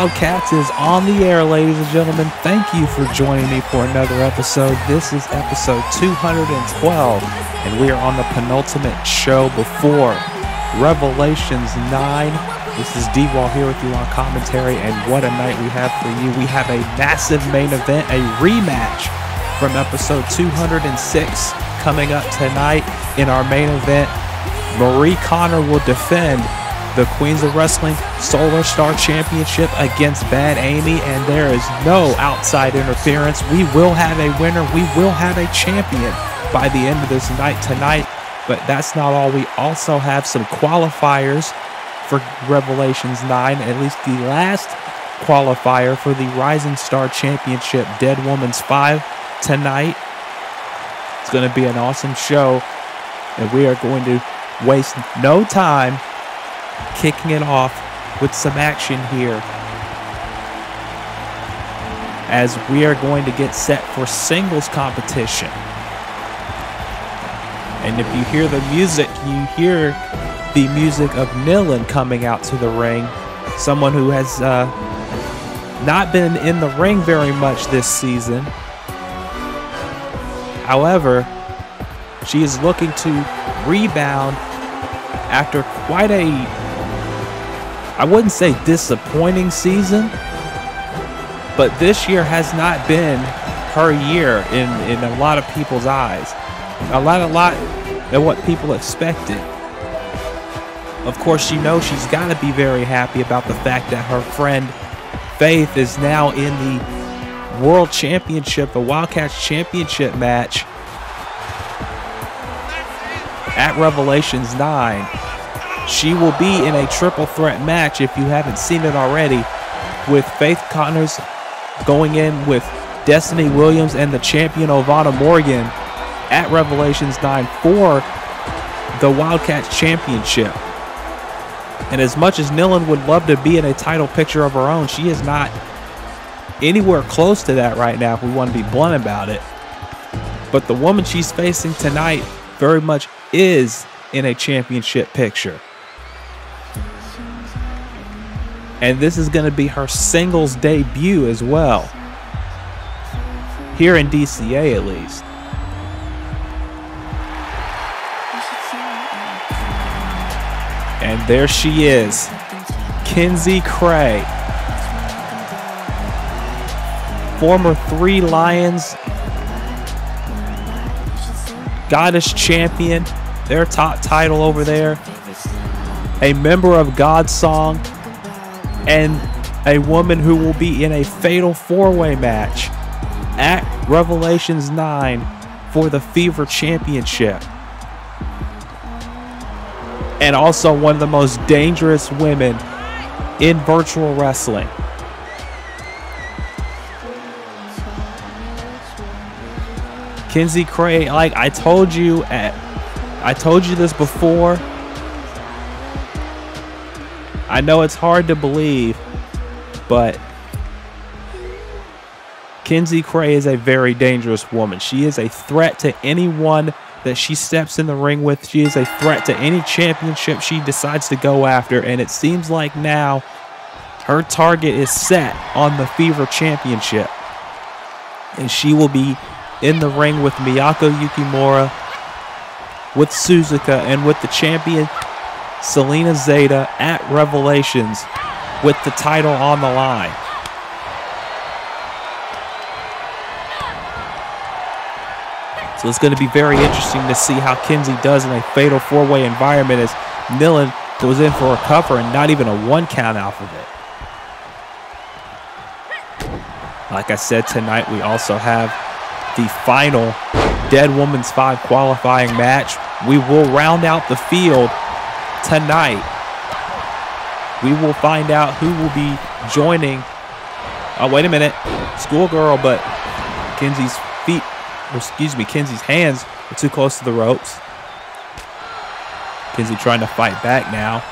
Wildcats is on the air, ladies and gentlemen. Thank you for joining me for another episode. This is episode 212, and we are on the penultimate show before Revelations 9. This is D Wall here with you on commentary, and what a night we have for you. We have a massive main event, a rematch from episode 206 coming up tonight in our main event. Marie Connor will defend the Queens of Wrestling Solar Star Championship against Bad Amy, and there is no outside interference. We will have a winner. We will have a champion by the end of this night tonight. But that's not all. We also have some qualifiers for Revelations 9, at least the last qualifier for the Rising Star Championship Dead Woman's 5 tonight. It's going to be an awesome show, and we are going to waste no time kicking it off with some action here as we are going to get set for singles competition. And if you hear the music, you hear the music of Nilin coming out to the ring, someone who has uh, not been in the ring very much this season. However, she is looking to rebound after quite a I wouldn't say disappointing season, but this year has not been her year in, in a lot of people's eyes. A lot, a lot of what people expected. Of course, she knows she's got to be very happy about the fact that her friend Faith is now in the World Championship, the Wildcats Championship match at Revelations 9 she will be in a triple threat match if you haven't seen it already with Faith Connors going in with Destiny Williams and the champion Ovana Morgan at Revelations 9 for the Wildcats Championship. And as much as Nilin would love to be in a title picture of her own, she is not anywhere close to that right now if we want to be blunt about it. But the woman she's facing tonight very much is in a championship picture. And this is going to be her singles debut as well. Here in DCA, at least. And there she is, Kenzie Kray. Former Three Lions Goddess Champion, their top title over there. A member of God's Song, and a woman who will be in a fatal four way match at Revelations 9 for the Fever Championship. And also one of the most dangerous women in virtual wrestling. Kenzie Kray, like I told you at I told you this before. I know it's hard to believe, but Kenzie Kray is a very dangerous woman. She is a threat to anyone that she steps in the ring with. She is a threat to any championship she decides to go after. And it seems like now her target is set on the Fever Championship. And she will be in the ring with Miyako Yukimura, with Suzuka, and with the champion Selena Zeta at Revelations with the title on the line. So it's going to be very interesting to see how Kenzie does in a fatal four-way environment as Nilin goes in for a cover and not even a one count off of it. Like I said tonight, we also have the final Dead Woman's 5 qualifying match. We will round out the field tonight. We will find out who will be joining. Oh, wait a minute. Schoolgirl, but Kenzie's feet, or excuse me, Kenzie's hands are too close to the ropes. Kenzie trying to fight back now.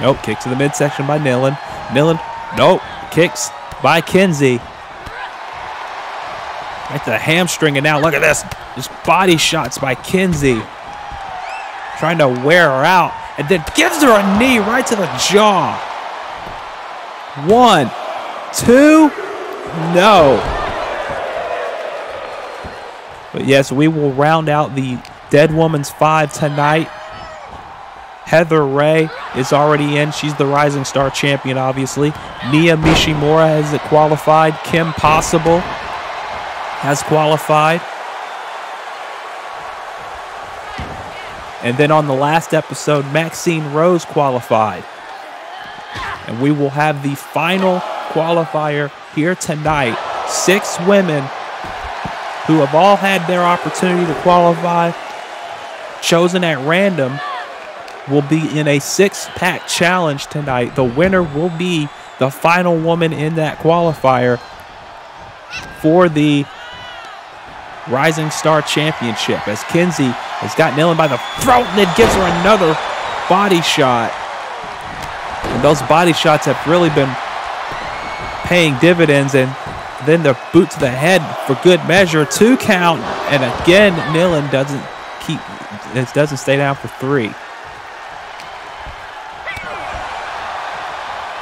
Nope, kick to the midsection by Nilin. Nilin, nope, kicks by Kenzie. Right to the hamstring, and now look at this. Just body shots by Kenzie. Trying to wear her out, and then gives her a knee right to the jaw. One, two, no. But yes, we will round out the Dead Woman's Five tonight. Heather Ray is already in. She's the Rising Star champion, obviously. Nia Mishimura has qualified. Kim Possible has qualified. And then on the last episode, Maxine Rose qualified. And we will have the final qualifier here tonight. Six women who have all had their opportunity to qualify, chosen at random, will be in a six pack challenge tonight. The winner will be the final woman in that qualifier for the Rising Star Championship as Kenzie has got Nilin by the throat and then gives her another body shot. And those body shots have really been paying dividends and then the boot to the head for good measure. Two count. And again, Nilin doesn't keep it doesn't stay down for three.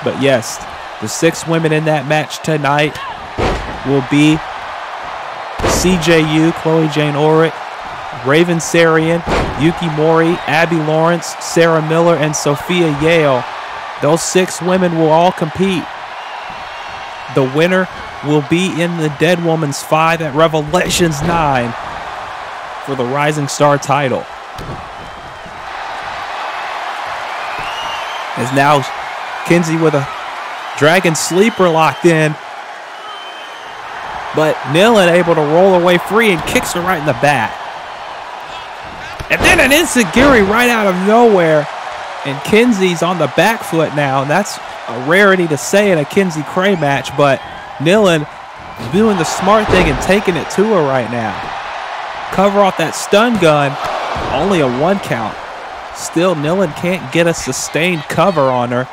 But yes, the six women in that match tonight will be CJU, Chloe Jane Orick, Raven Sarian, Yuki Mori, Abby Lawrence, Sarah Miller, and Sophia Yale. Those six women will all compete. The winner will be in the Dead Woman's 5 at Revelations 9 for the Rising Star title. As now Kenzie with a Dragon Sleeper locked in. But Nilin able to roll away free and kicks her right in the back. And then an Enzuigiri right out of nowhere. And Kenzie's on the back foot now. And that's a rarity to say in a Kenzie Kray match. But Nilin doing the smart thing and taking it to her right now. Cover off that stun gun. Only a one count. Still, Nilin can't get a sustained cover on her.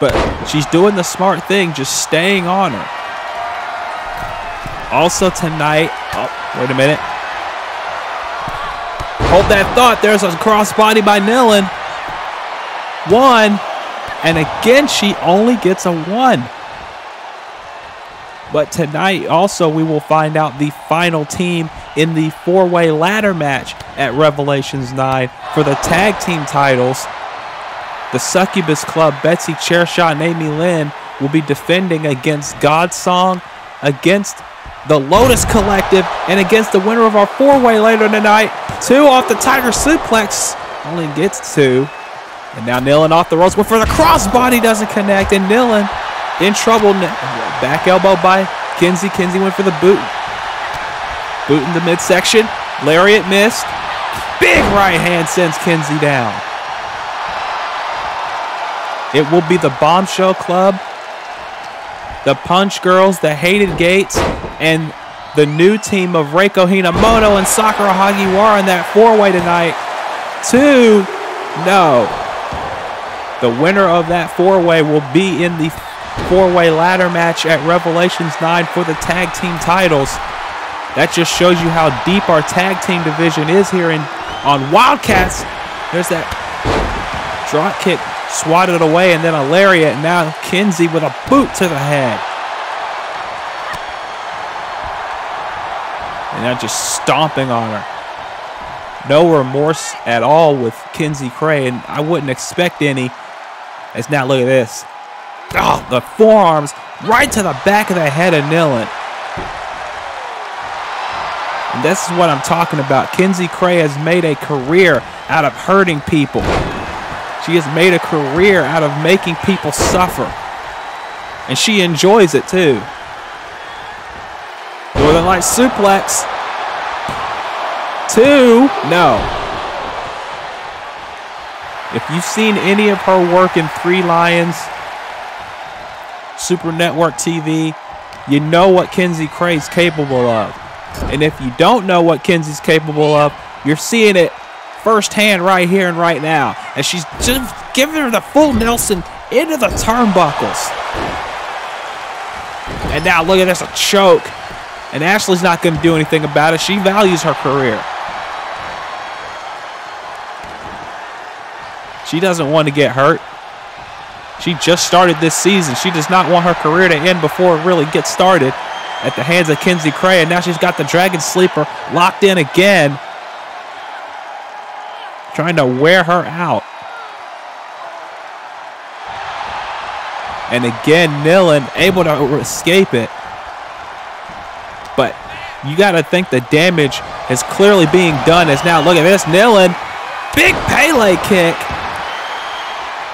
But she's doing the smart thing, just staying on her. Also tonight, oh, wait a minute. Hold that thought. There's a crossbody by Nilin. One. And again, she only gets a one. But tonight, also, we will find out the final team in the four way ladder match at Revelations 9 for the tag team titles. The Succubus Club, Betsy Chairshot and Amy Lynn, will be defending against Godsong, against the Lotus Collective, and against the winner of our four way later tonight. Two off the Tiger Suplex, only gets two. And now Nilin off the ropes, but for the crossbody doesn't connect, and Nilin in trouble. Back elbow by Kenzie. Kenzie went for the boot. Boot in the midsection. Lariat missed. Big right hand sends Kenzie down. It will be the Bombshell Club, the Punch Girls, the Hated Gates, and the new team of Reiko Hinamoto and Sakura Hagiwara in that four-way tonight. Two, no. The winner of that four-way will be in the four-way ladder match at Revelations 9 for the tag team titles. That just shows you how deep our tag team division is here in on Wildcats. There's that drop kick swatted away and then a lariat. Now Kenzie with a boot to the head. And now just stomping on her. No remorse at all with Kenzie Kray, and I wouldn't expect any. As now look at this. Oh, the forearms right to the back of the head of Nilin. And this is what I'm talking about. Kenzie Kray has made a career out of hurting people. She has made a career out of making people suffer. And she enjoys it too. Northern Light suplex. Two. No. If you've seen any of her work in Three Lions, Super Network TV, you know what Kenzie Kray's capable of. And if you don't know what Kenzie's capable of, you're seeing it firsthand right here and right now. And she's just giving her the full Nelson into the turnbuckles. And now look at this, a choke. And Ashley's not going to do anything about it. She values her career. She doesn't want to get hurt. She just started this season. She does not want her career to end before it really gets started at the hands of Kenzie Kray. And now she's got the Dragon Sleeper locked in again. Trying to wear her out. And again, Nilin able to escape it. You got to think the damage is clearly being done as now, look at this, Nilin, big Pele kick.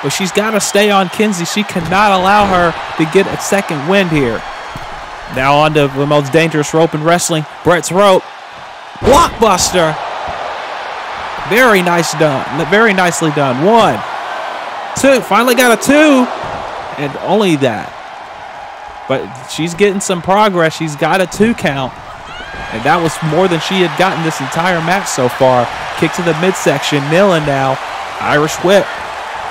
But she's got to stay on Kenzie. She cannot allow her to get a second wind here. Now on to the most dangerous rope in wrestling, Brett's rope. Blockbuster. Very nice done. Very nicely done. One, two. Finally got a two. And only that. But she's getting some progress. She's got a two count. And that was more than she had gotten this entire match so far. Kick to the midsection. Nilin now. Irish whip.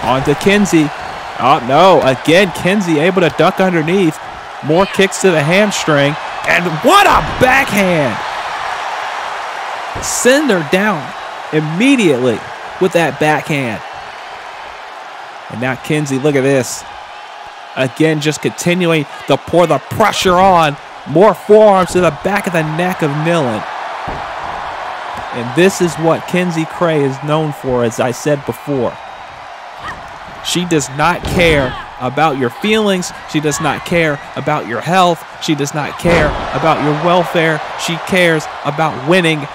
On to Kenzie. Oh, no. Again, Kenzie able to duck underneath. More kicks to the hamstring. And what a backhand! Send her down immediately with that backhand. And now Kenzie, look at this. Again, just continuing to pour the pressure on. More forearms to the back of the neck of Nilin. And this is what Kenzie Kray is known for, as I said before. She does not care about your feelings. She does not care about your health. She does not care about your welfare. She cares about winning,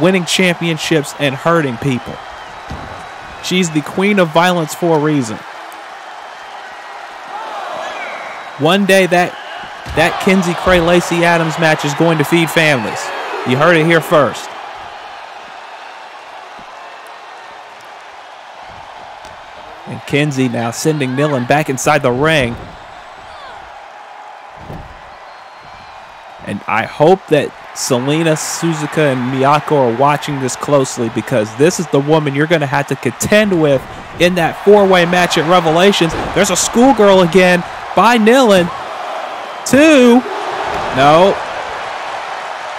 winning championships and hurting people. She's the queen of violence for a reason. One day that that Kenzie Kray Lacey Adams match is going to feed families. You heard it here first. And Kenzie now sending Nilin back inside the ring. And I hope that Selena, Suzuka, and Miyako are watching this closely because this is the woman you're going to have to contend with in that four-way match at Revelations. There's a schoolgirl again by Nilin. Two. No.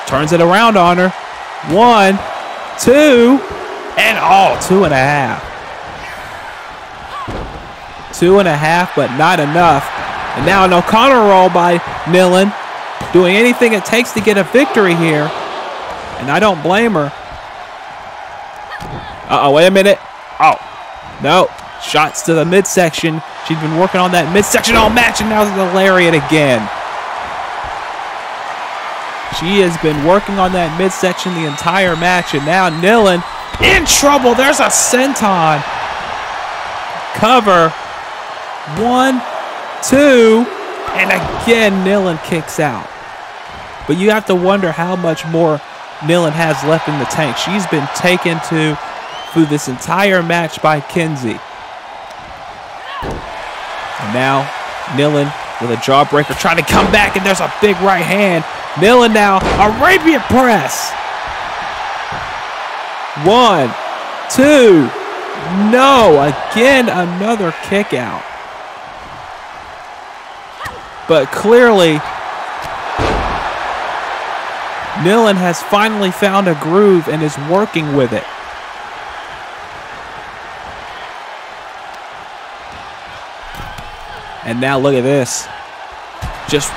Turns it around on her. One, two, and all oh, two and a half. Two and a half, but not enough. And now an O'Connor roll by Nilin. Doing anything it takes to get a victory here. And I don't blame her. Uh-oh, wait a minute. Oh, no. Shots to the midsection. She's been working on that midsection all match, and now the lariat again. She has been working on that midsection the entire match, and now Nilin in trouble. There's a senton. Cover. One, two, and again Nilin kicks out. But you have to wonder how much more Nilin has left in the tank. She's been taken to through this entire match by Kenzie. And now Nilin with a jawbreaker trying to come back, and there's a big right hand. Nilin now, Arabian press. One, two, no. Again, another kick out. But clearly, Nilin has finally found a groove and is working with it. And now look at this. Just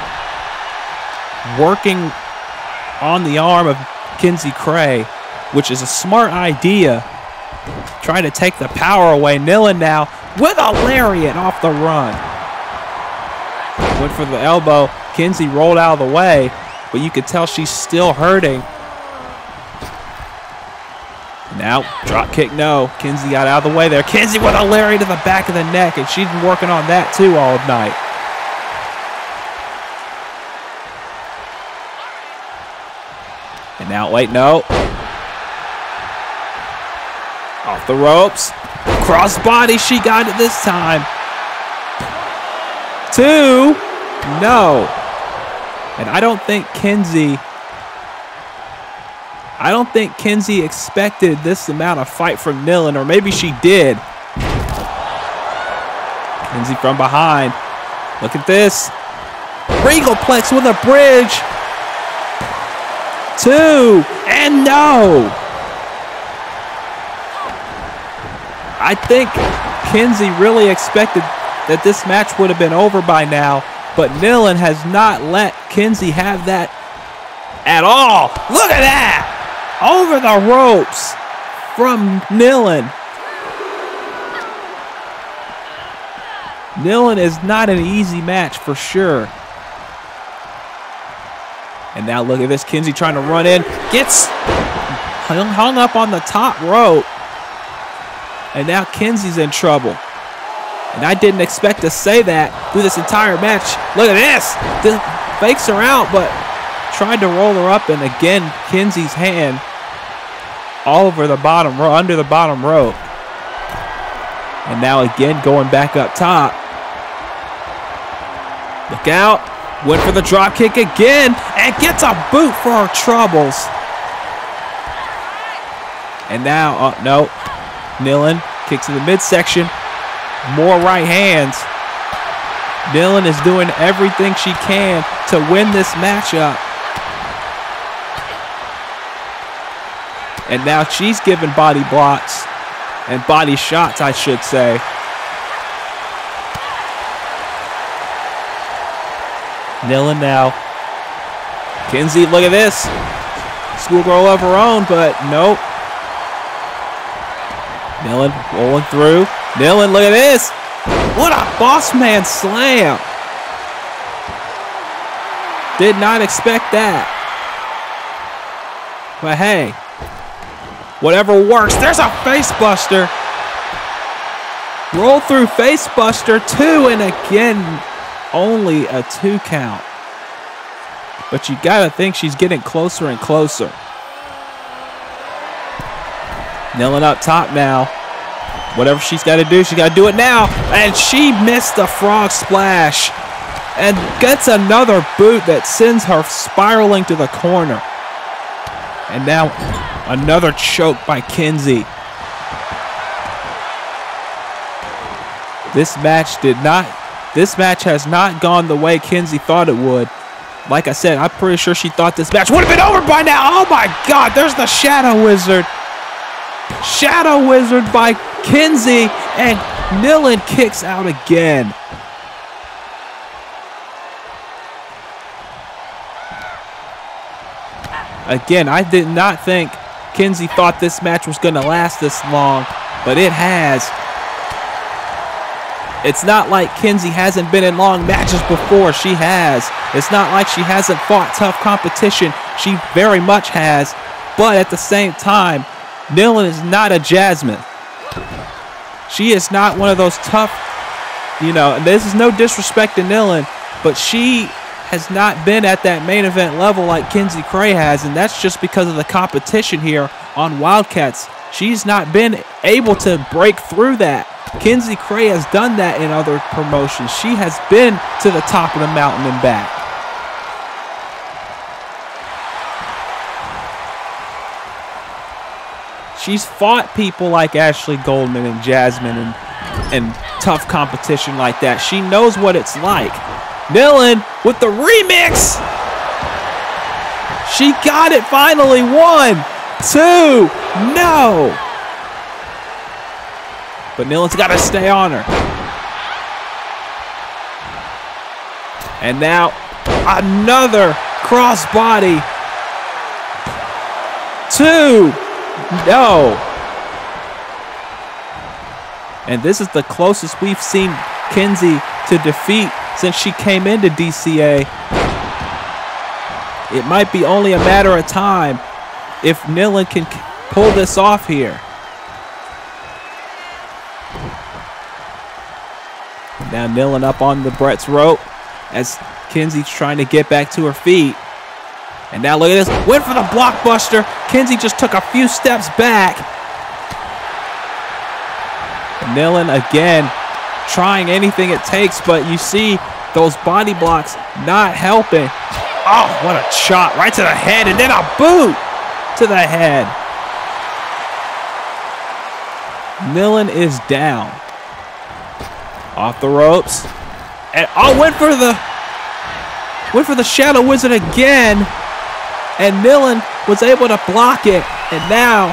working on the arm of Kenzie Kray, which is a smart idea. Trying to take the power away. Nilin now with a lariat off the run. Went for the elbow. Kenzie rolled out of the way, but you could tell she's still hurting. Now, drop kick, no. Kenzie got out of the way there. Kenzie with a lariat to the back of the neck, and she's been working on that too all night. And now, wait, no. Off the ropes. Cross body, she got it this time. Two. No. And I don't think Kenzie. I don't think Kenzie expected this amount of fight from Nilin, or maybe she did. Kenzie from behind. Look at this. Regalplex with a bridge. two, and no. I think Kenzie really expected that this match would have been over by now, but Nilin has not let Kenzie have that at all. Look at that! Over the ropes from Nilin. Nilin is not an easy match for sure. And now look at this. Kenzie trying to run in. Gets hung, up on the top rope. And now Kenzie's in trouble. And I didn't expect to say that through this entire match. Look at this. The fakes out, but tried to roll her up. And again, Kenzie's hand all over the bottom row, under the bottom rope. And now again going back up top. Look out. Went for the drop kick again and gets a boot for her troubles. And now, oh, no. Nilin kicks in the midsection. More right hands. Nilin is doing everything she can to win this matchup. And now she's giving body blocks and body shots, I should say. Nilin now. Kenzie, look at this. Schoolgirl of her own, but nope. Nilin rolling through. Nilin, look at this. What a boss man slam. Did not expect that. But hey, whatever works. There's a face buster. Roll through face buster two, and again, only a two count. But you got to think she's getting closer and closer. Nilin up top now. Whatever she's got to do, she's got to do it now. And she missed the frog splash. And gets another boot that sends her spiraling to the corner. And now another choke by Kenzie. This match did not this match has not gone the way Kenzie thought it would. Like I said, I'm pretty sure she thought this match would have been over by now. Oh my God, there's the Shadow Wizard. Shadow Wizard by Kenzie, and Nilin kicks out again. Again, I did not think Kenzie thought this match was going to last this long, but it has. It's not like Kenzie hasn't been in long matches before. She has. It's not like she hasn't fought tough competition. She very much has. But at the same time, Nilin is not a Jasmine. She is not one of those tough, you know, and this is no disrespect to Nilin, but she has not been at that main event level like Kenzie Kray has, and that's just because of the competition here on Wildcats. She's not been able to break through that. Kenzie Kray has done that in other promotions. She has been to the top of the mountain and back. She's fought people like Ashley Goldman and Jasmine and, and tough competition like that. She knows what it's like. Nilin with the remix. She got it finally. One, two, no. But Nilin's got to stay on her. And now another crossbody. Two. No. And this is the closest we've seen Kenzie to defeat since she came into DCA. It might be only a matter of time if Nilin can pull this off here. Now Nilin up on the Brett's rope as Kenzie's trying to get back to her feet. And now look at this. Went for the blockbuster. Kenzie just took a few steps back. Nilin again trying anything it takes, but you see those body blocks not helping. Oh, what a shot. Right to the head and then a boot to the head. Nilin is down. Off the ropes. And oh, went for the went for the Shadow Wizard again. and Nilin was able to block it. And now,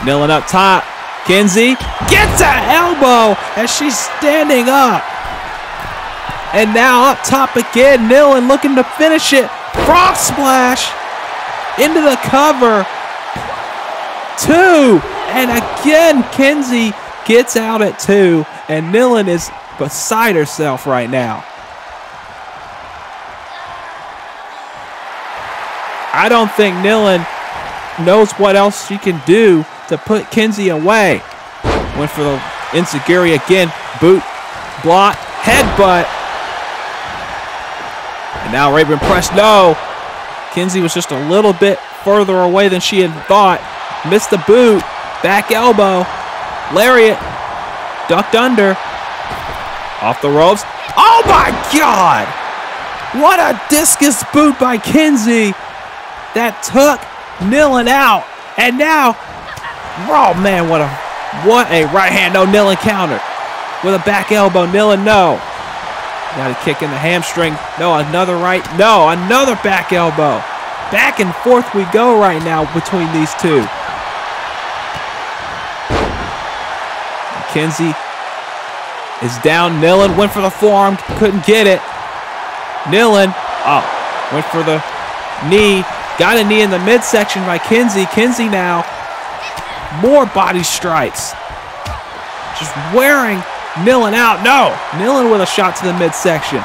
Nilin up top. Kenzie gets an elbow as she's standing up. And now up top again, Nilin looking to finish it. Frog splash into the cover. Two. And again, Kenzie gets out at two. And Nilin is beside herself right now. I don't think Nilin knows what else she can do to put Kenzie away. Went for the Enzuigiri again. Boot, block, headbutt. And now Raven press no. Kenzie was just a little bit further away than she had thought. Missed the boot. Back elbow. Lariat. Ducked under. Off the ropes. Oh my God! What a discus boot by Kenzie that took Nilin out. And now, oh man, what a what a right hand. No, Nilin countered with a back elbow. Nilin, no. Got a kick in the hamstring. No, another right. No, another back elbow. Back and forth we go right now between these two. Kenzie is down. Nilin went for the forearm, couldn't get it. Nilin, oh, went for the knee, got a knee in the midsection by Kenzie. Kenzie now, more body strikes. Just wearing Nilin out. No, Nilin with a shot to the midsection.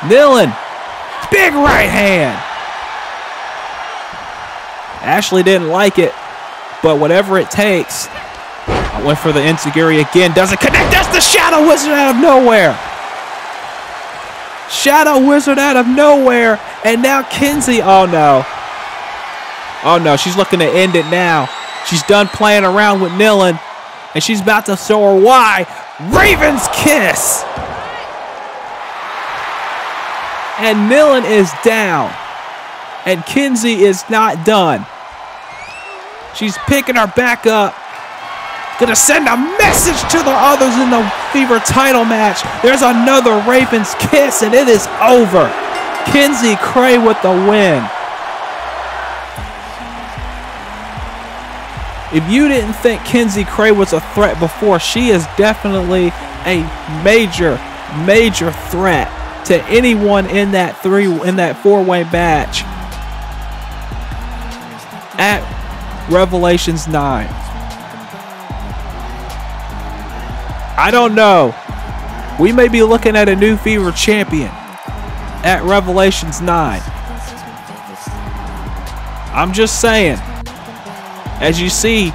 Nilin, big right hand. Ashley didn't like it, but whatever it takes. I went for the Enzuigiri again. Doesn't connect. That's the Shadow Wizard out of nowhere. Shadow Wizard out of nowhere. And now Kenzie. Oh, no. Oh, no. She's looking to end it now. She's done playing around with Nilin. And she's about to show her why. Raven's Kiss. And Nilin is down. And Kenzie is not done. She's picking her back up. Gonna send a message to the others in the Fever title match. There's another Raven's Kiss, and it is over. Kenzie Kray with the win. If you didn't think Kenzie Kray was a threat before, she is definitely a major, major threat to anyone in that three in that four-way match at Revelations 9. I don't know. We may be looking at a new Fever champion at Revelations 9. I'm just saying. As you see,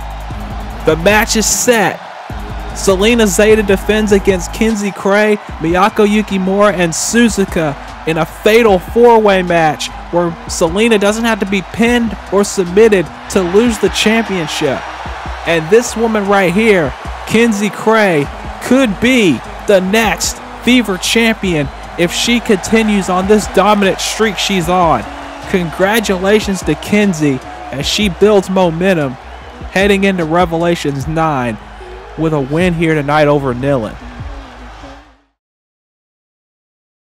the match is set. Zelina Zeta defends against Kenzie Kray, Miyako Yukimura, and Suzuka in a fatal four-way match where Zelina doesn't have to be pinned or submitted to lose the championship. And this woman right here, Kenzie Kray, could be the next Fever champion if she continues on this dominant streak she's on. Congratulations to Kenzie as she builds momentum heading into Revelations 9 with a win here tonight over Nilin.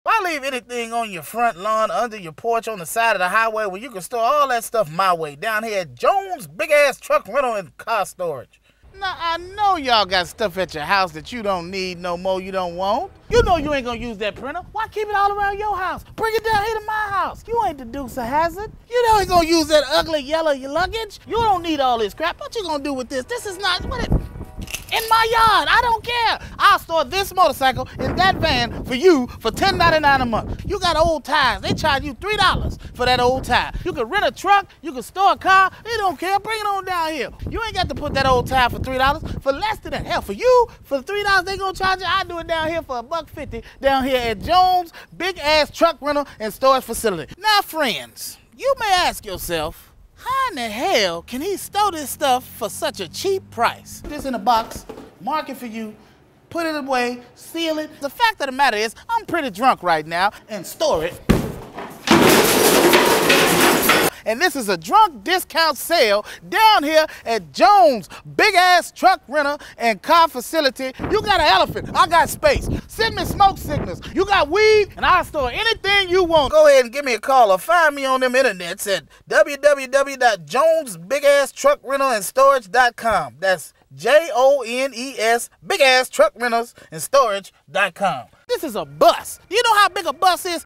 Why leave anything on your front lawn, under your porch, on the side of the highway when you can store all that stuff my way down here at Jones Big Ass Truck Rental and Car Storage? Now, I know y'all got stuff at your house that you don't need no more, you don't want. You know you ain't gonna use that printer. Why keep it all around your house? Bring it down here to my house. You ain't the Dukes of Hazzard. You know you gonna use that ugly yellow luggage. You don't need all this crap. What you gonna do with this? This is not what it in my yard. I don't care. I'll store this motorcycle in that van for you for $10.99 a month. You got old tires. They charge you $3 for that old tire. You can rent a truck. You can store a car. They don't care. Bring it on down here. You ain't got to put that old tire for $3 for less than that. Hell, for you, for $3 they gonna charge you. I do it down here for a buck fifty down here at Jones Big Ass Truck Rental and Storage Facility. Now, friends, you may ask yourself, how in the hell can he store this stuff for such a cheap price? This in a box, mark it for you, put it away, seal it. The fact of the matter is, I'm pretty drunk right now and store it. And this is a drunk discount sale down here at Jones Big Ass Truck Rental and Car Facility. You got an elephant, I got space. Send me smoke signals. You got weed, and I'll store anything you want. Go ahead and give me a call or find me on them internets at www.jonesbigasstruckrentalandstorage.com. That's J O N E S Big Ass Truck Rentals and Storage.com. This is a bus. You know how big a bus is?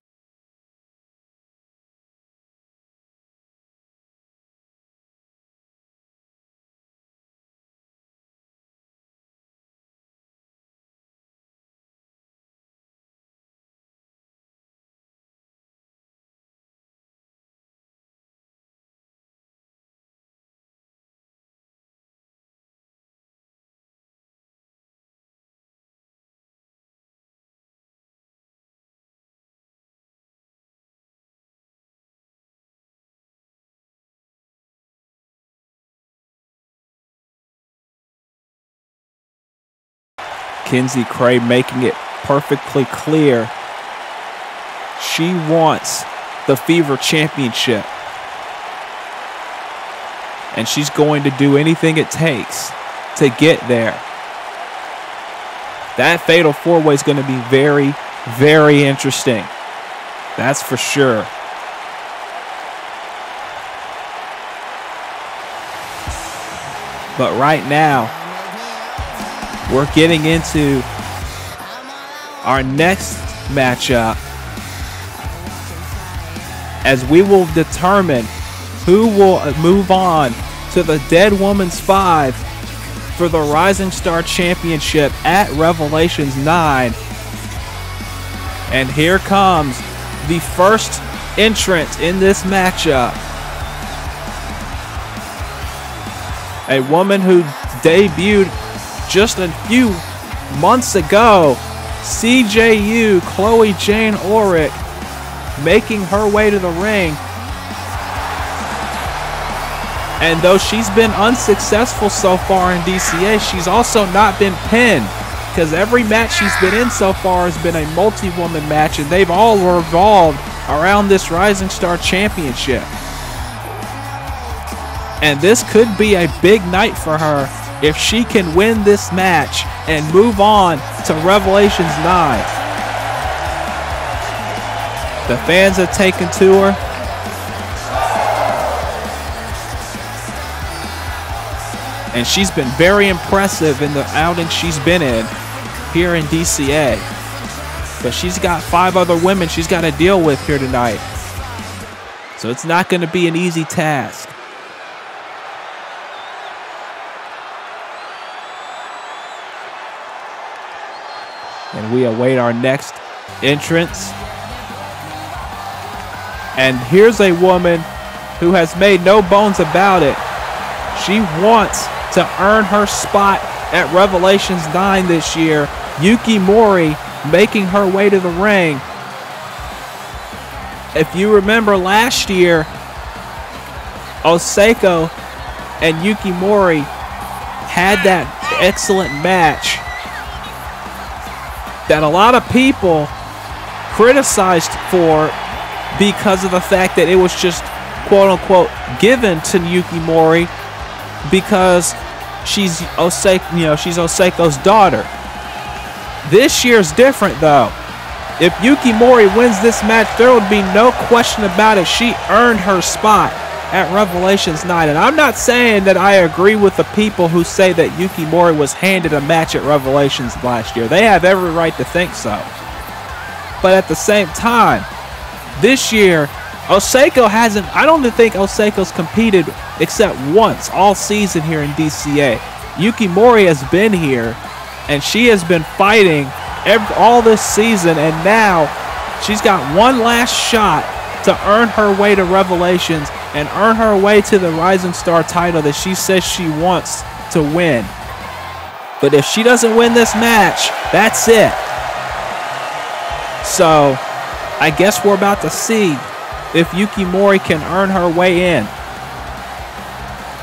Kenzie Kray making it perfectly clear she wants the Fever Championship. And she's going to do anything it takes to get there. That fatal four way is going to be very, very interesting. That's for sure. But right now, we're getting into our next matchup as we will determine who will move on to the Dead Woman's 5 for the Rising Star Championship at Revelations 9. And here comes the first entrant in this matchup. A woman who debuted just a few months ago, CJU Chloe Jane Orick making her way to the ring. And though she's been unsuccessful so far in DCA, she's also not been pinned because every match she's been in so far has been a multi woman match, and they've all revolved around this Rising Star Championship. And this could be a big night for her if she can win this match and move on to Revelations 9. The fans have taken to her. And she's been very impressive in the outing she's been in here in DCA. But she's got five other women she's got to deal with here tonight. So it's not going to be an easy task. And we await our next entrance. And here's a woman who has made no bones about it. She wants to earn her spot at Revelations 9 this year. Yuki Mori making her way to the ring. If you remember last year, Oseko and Yuki Mori had that excellent match that a lot of people criticized for because of the fact that it was just quote unquote given to Yuki Mori because she's Oseko, you know, she's Oseko's daughter. This year's different though. If Yuki Mori wins this match, there would be no question about it. She earned her spot at Revelations 9. And I'm not saying that I agree with the people who say that Yuki Mori was handed a match at Revelations last year. They have every right to think so. But at the same time, this year, Oseko hasn't, I don't think Oseko's competed except once all season here in DCA. Yuki Mori has been here and she has been fighting every, all this season and now she's got one last shot to earn her way to Revelations and earn her way to the Rising Star title that she says she wants to win. But if she doesn't win this match, that's it. So I guess we're about to see if Yuki Mori can earn her way in.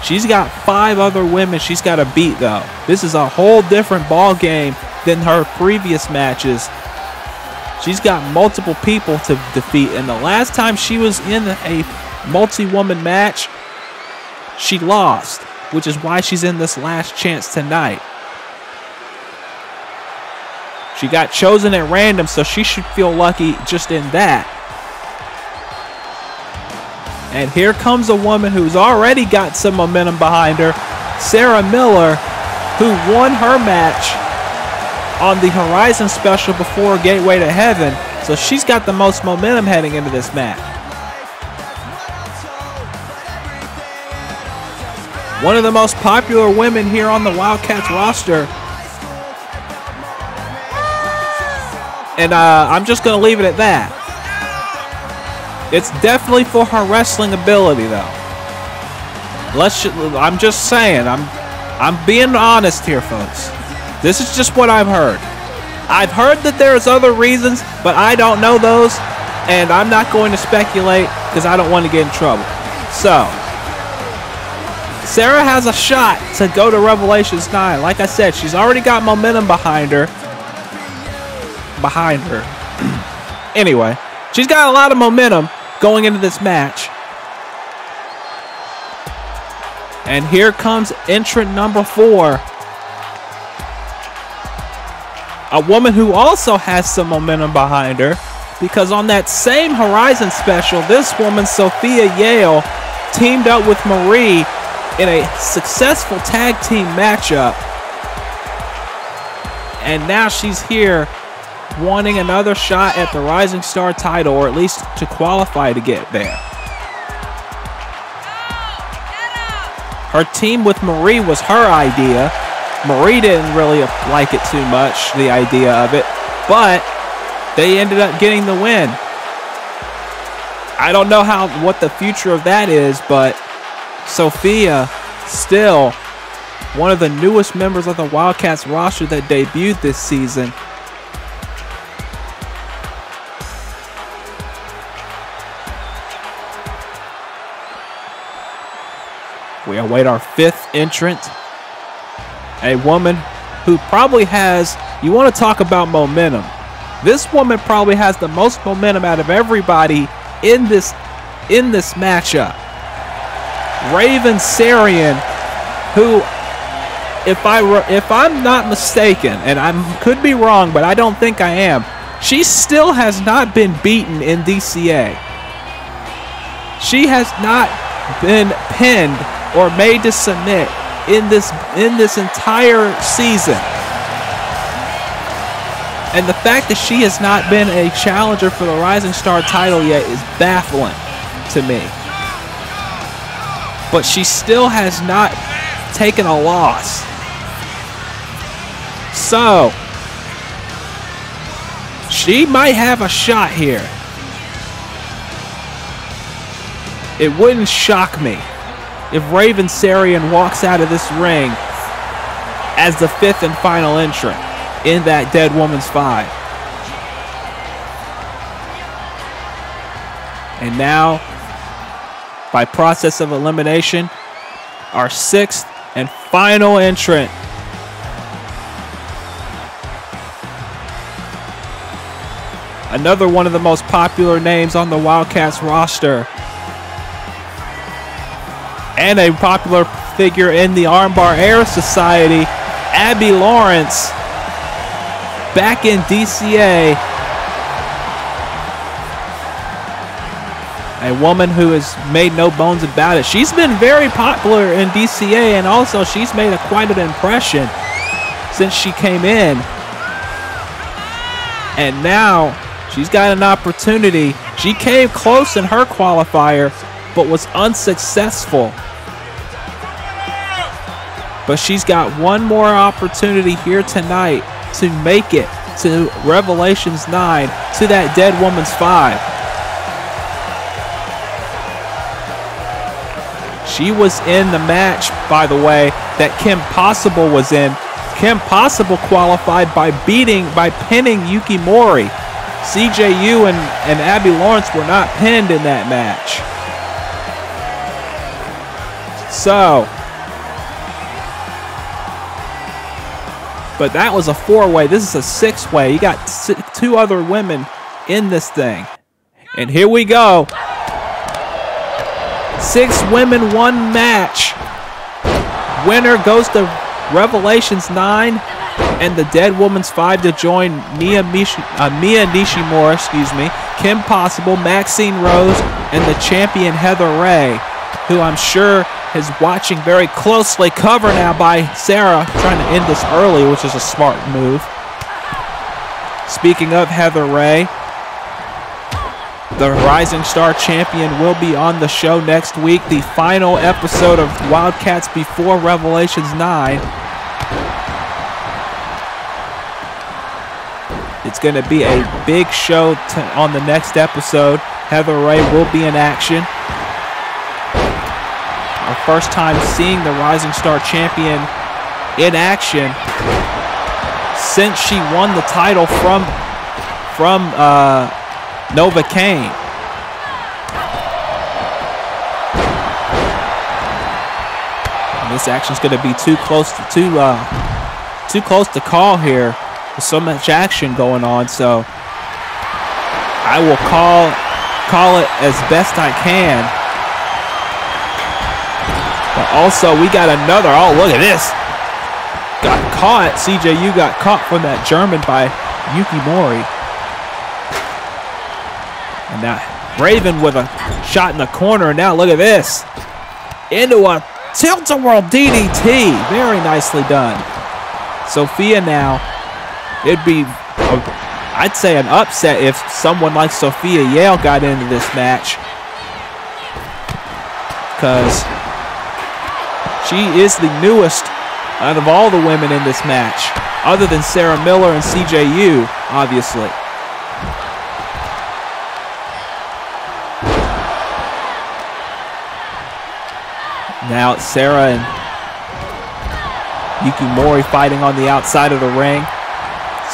She's got five other women she's got to beat, though. This is a whole different ball game than her previous matches. She's got multiple people to defeat, and the last time she was in a multi woman match, she lost, which is why she's in this last chance tonight. She got chosen at random, so she should feel lucky just in that. And here comes a woman who's already got some momentum behind her, Sarah Miller, who won her match on the Horizon special before Gateway to Heaven. So she's got the most momentum heading into this match. One of the most popular women here on the Wildcats roster. And uh, I'm just going to leave it at that. It's definitely for her wrestling ability, though. Let's. Ju- I'm just saying. I'm. I'm being honest here, folks. This is just what I've heard. I've heard that there's other reasons, but I don't know those, and I'm not going to speculate because I don't want to get in trouble. So, Sarah has a shot to go to Revelations 9. Like I said, she's already got momentum behind her. Behind her. anyway, she's got a lot of momentum going into this match. And here comes entrant number four. A woman who also has some momentum behind her because on that same Horizon special, this woman, Sophia Yale, teamed up with Marie in a successful tag team matchup. And now she's here wanting another shot at the Rising Star title, or at least to qualify to get there. Her team with Marie was her idea. Marie didn't really like it too much, the idea of it, but they ended up getting the win. I don't know how what the future of that is, but Sophia still one of the newest members of the Wildcats roster that debuted this season. We await our fifth entrant. A woman who probably has, you want to talk about momentum. This woman probably has the most momentum out of everybody in this in this matchup. Raven Sarian, who if I if I'm not mistaken, and I could be wrong, but I don't think I am, she still has not been beaten in DCA. She has not been pinned or made to submit in this in this entire season. And the fact that she has not been a challenger for the Rising Star title yet is baffling to me. But she still has not taken a loss. So, she might have a shot here. It wouldn't shock me if Raven Sarian walks out of this ring as the fifth and final entrant in that Dead Woman's Five. And now, by process of elimination, our sixth and final entrant. Another one of the most popular names on the Wildcats roster. And a popular figure in the Armbar Air Society, Abby Lawrence, back in DCA. A woman who has made no bones about it. She's been very popular in DCA, and also she's made a quite an impression since she came in. And now she's got an opportunity. She came close in her qualifier, but was unsuccessful. But she's got one more opportunity here tonight to make it to Revelations 9, to that Dead Woman's 5. She was in the match, by the way, that Kim Possible was in. Kim Possible qualified by beating, by pinning Yuki Mori. CJU and, and Abby Lawrence were not pinned in that match. So, but that was a four way. This is a six way. You got two other women in this thing. And here we go. Six women, one match. Winner goes to Revelations 9 and the Dead Woman's 5 to join Mia, Mishi, uh, Mia Nishimura, excuse me, Kim Possible, Maxine Rose, and the champion Heather Ray, who I'm sure is watching very closely. Cover now by Sarah, trying to end this early, which is a smart move. Speaking of Heather Ray, the Rising Star champion will be on the show next week. The final episode of Wildcats before Revelations 9. It's going to be a big show on the next episode. Heather Ray will be in action. Our first time seeing the Rising Star champion in action since she won the title from from uh, Novocaine. And this action's going to be too close to too uh, too close to call here. There's so much action going on, so I will call call it as best I can. But also, we got another. Oh, look at this! Got caught. CJU got caught from that German by Yuki Mori. Now Raven with a shot in the corner. And now look at this. Into a tilt-a-whirl DDT. Very nicely done. Sophia now. It'd be, a, I'd say, an upset if someone like Sophia Yale got into this match. Because she is the newest out of all the women in this match, other than Sarah Miller and CJU, obviously. Now it's Sarah and Yuki Mori fighting on the outside of the ring.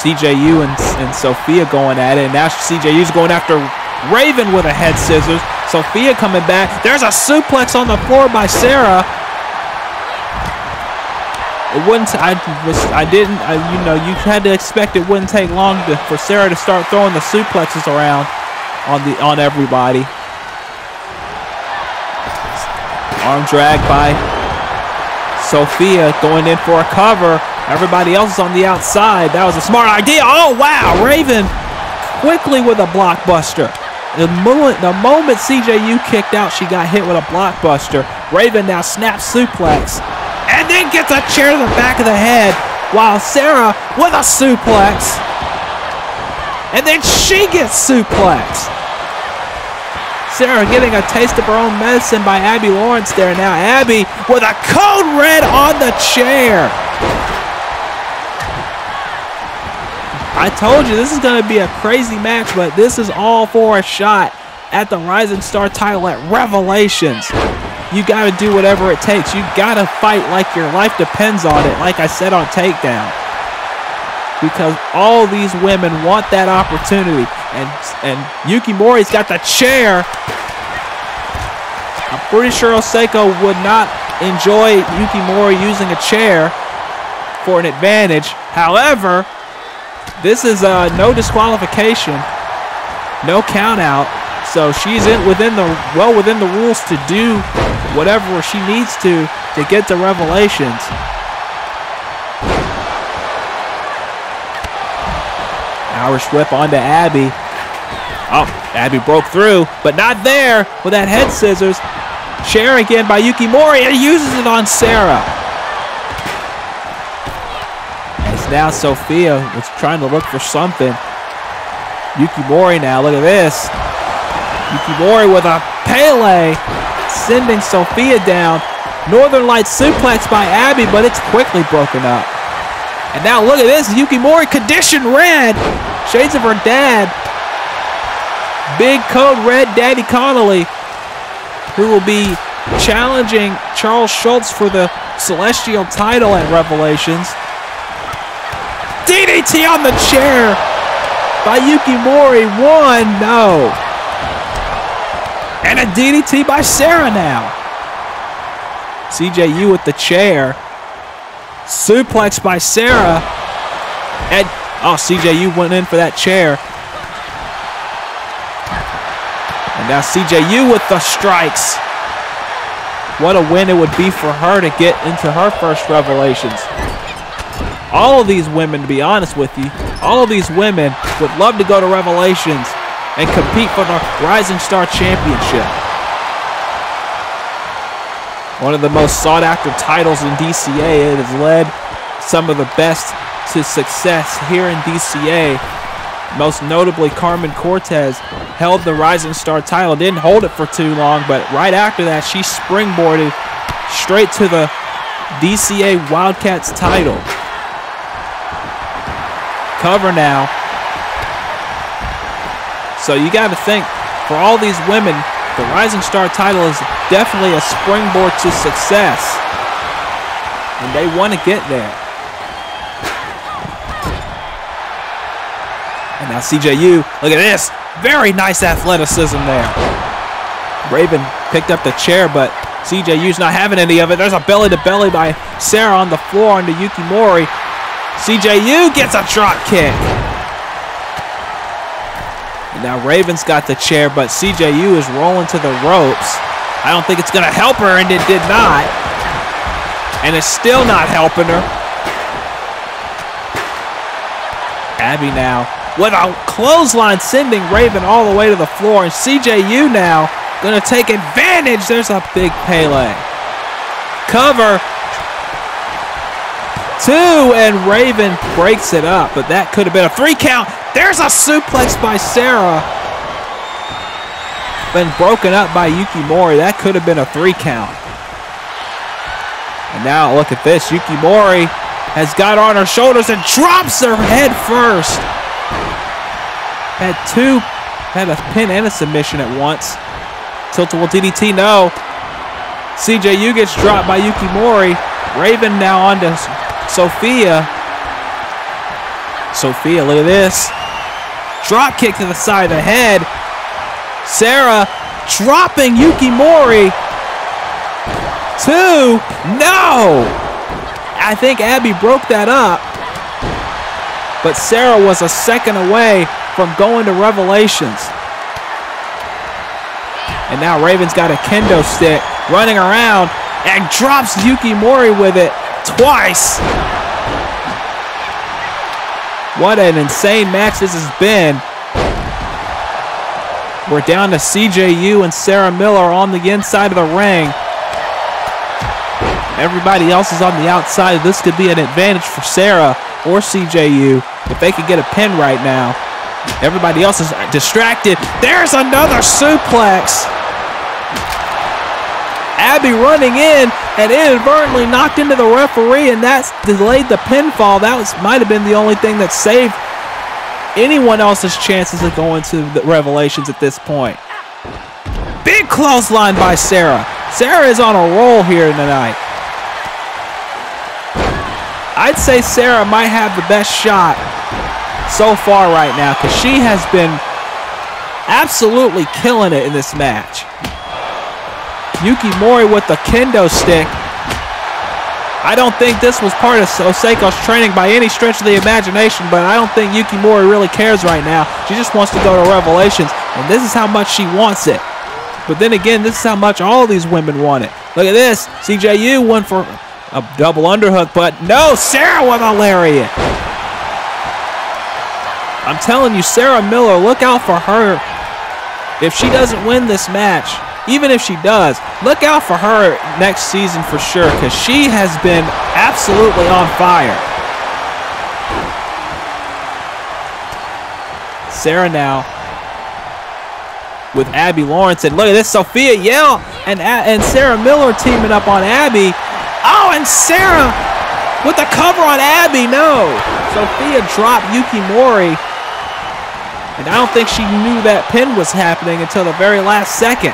CJU and, and Sophia going at it. And now CJU's going after Raven with a head scissors. Sophia coming back. There's a suplex on the floor by Sarah. It wouldn't. I was. I didn't. I, you know, you had to expect it wouldn't take long to, for Sarah to start throwing the suplexes around on the on everybody. Arm drag by Sophia going in for a cover. Everybody else is on the outside. That was a smart idea. Oh, wow. Raven quickly with a blockbuster. The moment, the moment CJU kicked out, she got hit with a blockbuster. Raven now snaps suplex and then gets a chair to the back of the head while Sarah with a suplex. And then she gets suplex. Sarah getting a taste of her own medicine by Abby Lawrence there. Now Abby with a code red on the chair. I told you this is going to be a crazy match, but this is all for a shot at the Rising Star title at Revelations. You got to do whatever it takes. You got to fight like your life depends on it, like I said on Takedown. Because all these women want that opportunity. And, and Yuki Mori's got the chair. I'm pretty sure Oseko would not enjoy Yuki Mori using a chair for an advantage. However, this is uh, no disqualification, no count out. So she's in within the well within the rules to do whatever she needs to to get the Revelations. Irish whip onto Abby. Oh, Abby broke through, but not there with that head scissors. Share again by Yuki Mori, and he uses it on Sarah. As now Sophia was trying to look for something. Yuki Mori now, look at this. Yuki Mori with a Pele, sending Sophia down. Northern Lights suplex by Abby, but it's quickly broken up. And now look at this, Yuki Mori condition red. Shades of her dad. Big code red Daddy Connolly, who will be challenging Charles Schultz for the Celestial title at Revelations. DDT on the chair by Yuki Mori. One, no. And a DDT by Sarah now. CJU with the chair. Suplex by Sarah. And, oh, CJ, you went in for that chair. And now CJU with the strikes. what a win it would be for her to get into her first revelations. All of these women, to be honest with you, all of these women would love to go to Revelations and compete for the Rising Star Championship. One of the most sought after titles in DCA. It has led some of the best to success here in DCA. Most notably, Carmen Cortez held the Rising Star title. Didn't hold it for too long, but right after that, she springboarded straight to the DCA Wildcats title. Cover now. So you got to think, for all these women, the Rising Star title is definitely a springboard to success. And they want to get there. Now CJU, look at this. Very nice athleticism there. Raven picked up the chair, but CJU's not having any of it. There's a belly to belly by Sarah on the floor into Yuki Mori. CJU gets a drop kick. And now Raven's got the chair, but CJU is rolling to the ropes. I don't think it's going to help her, and it did not. And it's still not helping her. Abby now with a clothesline sending Raven all the way to the floor. And CJU now going to take advantage. There's a big Pele. Cover. Two, and Raven breaks it up, but that could have been a three count. There's a suplex by Sarah. Been broken up by Yuki Mori. That could have been a three count. And now look at this. Yuki Mori has got on her shoulders and drops her head first. Had two, had a pin and a submission at once. tilt-a-whirl DDT, no. CJ CJU gets dropped by Yuki Mori. Raven now on to Sophia. Sophia, look at this. Drop kick to the side of the head. Sarah dropping Yuki Mori. Two. No. I think Abby broke that up. But Sarah was a second away from going to Revelations. And now Raven's got a kendo stick running around and drops Yuki Mori with it twice. What an insane match this has been. We're down to CJU and Sarah Miller on the inside of the ring. Everybody else is on the outside. This could be an advantage for Sarah or CJU if they could get a pin right now. Everybody else is distracted. There's another suplex. Abby running in and inadvertently knocked into the referee, and that's delayed the pinfall. That was might have been the only thing that saved anyone else's chances of going to the Revelations at this point. Big clothesline by Sarah. Sarah is on a roll here tonight. I'd say Sarah might have the best shot so far right now because she has been absolutely killing it in this match. Yuki Mori with the kendo stick. I don't think this was part of Oseko's training by any stretch of the imagination, but I don't think Yuki Mori really cares right now. She just wants to go to Revelations, and this is how much she wants it. But then again, this is how much all these women want it. Look at this. CJU went for a double underhook, but no, Sarah with a lariat. I'm telling you, Sarah Miller, look out for her. If she doesn't win this match, even if she does, look out for her next season for sure because she has been absolutely on fire. Sarah now with Abby Lawrence. And look at this, Sophia Yale and, and Sarah Miller teaming up on Abby. Oh, and Sarah with the cover on Abby. No. Sophia dropped Yuki Mori. And I don't think she knew that pin was happening until the very last second.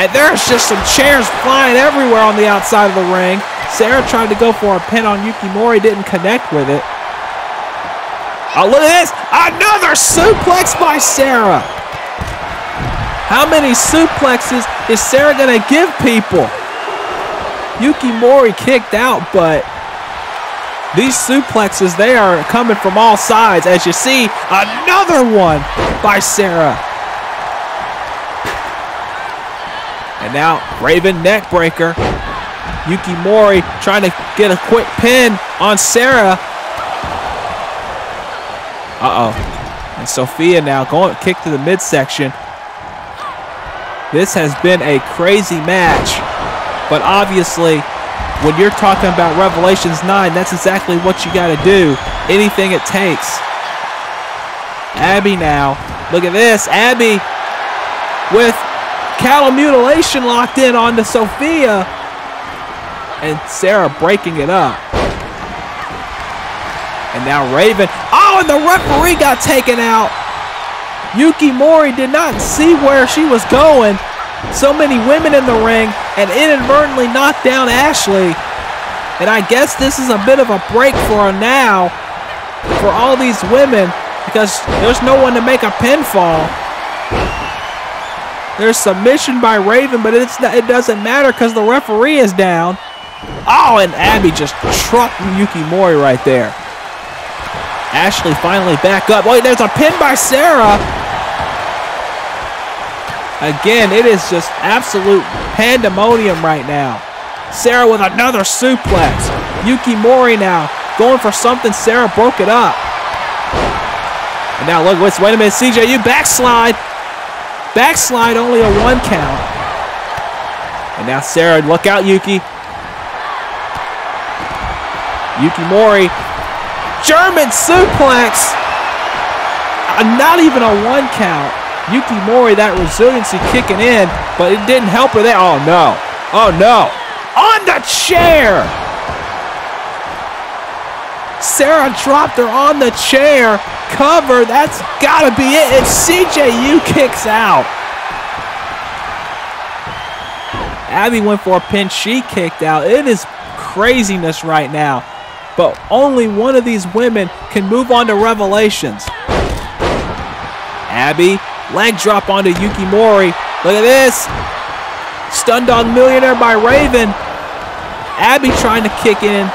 And there's just some chairs flying everywhere on the outside of the ring. Sarah tried to go for a pin on Yuki Mori, didn't connect with it. Oh, look at this. Another suplex by Sarah. How many suplexes is Sarah going to give people? Yuki Mori kicked out, but these suplexes, they are coming from all sides. As you see, another one by Sarah. And now Raven neckbreaker. Yuki Mori trying to get a quick pin on Sarah. Uh-oh. And Sophia now going kick to the midsection. This has been a crazy match. But obviously, when you're talking about Revelations 9, that's exactly what you got to do. Anything it takes. Abby now. Look at this. Abby with cattle mutilation locked in onto Sophia. And Sarah breaking it up. And now Raven. Oh, and the referee got taken out. Yuki Mori did not see where she was going. So many women in the ring and inadvertently knocked down Ashley. And I guess this is a bit of a break for her now for all these women because there's no one to make a pinfall. There's submission by Raven, but it's not, it doesn't matter because the referee is down. Oh, and Abby just trucked Yuki Mori right there. Ashley finally back up. Wait, there's a pin by Sarah. Again, it is just absolute pandemonium right now. Sarah with another suplex. Yuki Mori now going for something. Sarah broke it up. And now look, wait, wait a minute, CJ, you backslide. Backslide, only a one count. And now Sarah, look out, Yuki. Yuki Mori. German suplex. Uh, not even a one count. Yuki Mori, that resiliency kicking in, but it didn't help her there. Oh, no. Oh, no. On the chair. Sarah dropped her on the chair. Cover. That's got to be it. And CJU kicks out. Abby went for a pin. She kicked out. It is craziness right now. But only one of these women can move on to Revelations. Abby, leg drop onto Yuki Mori. Look at this. Stun Dog Millionaire by Raven. Abby trying to kick in,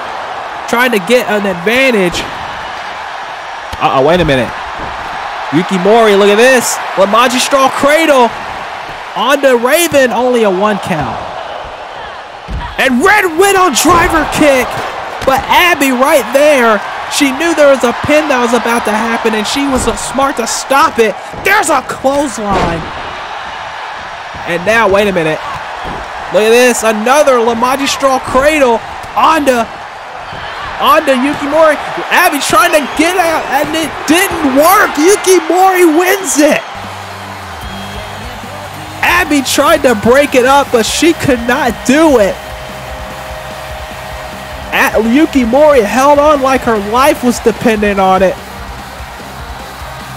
trying to get an advantage. Uh-oh, wait a minute. Yuki Mori, look at this. La Magistral Cradle onto Raven, only a one count. And Red Widow driver kick. But Abby right there, she knew there was a pin that was about to happen and she was smart to stop it. There's a clothesline. And now, wait a minute. Look at this. Another La Magistral Cradle onto, onto Yuki Mori. Abby trying to get out and it didn't work. Yuki Mori wins it. Abby tried to break it up, but she could not do it. At Yuki Mori held on like her life was dependent on it.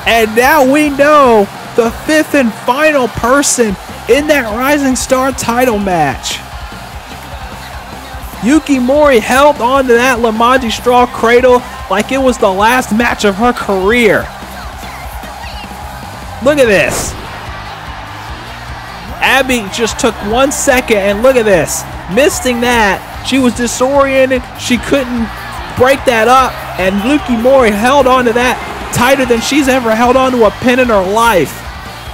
And now we know the fifth and final person in that Rising Star title match. Yuki Mori held on to that La Magistral Cradle like it was the last match of her career. Look at this. Abby just took one second and look at this. Missing that, she was disoriented. She couldn't break that up. And Yuki Mori held on to that tighter than she's ever held on to a pin in her life.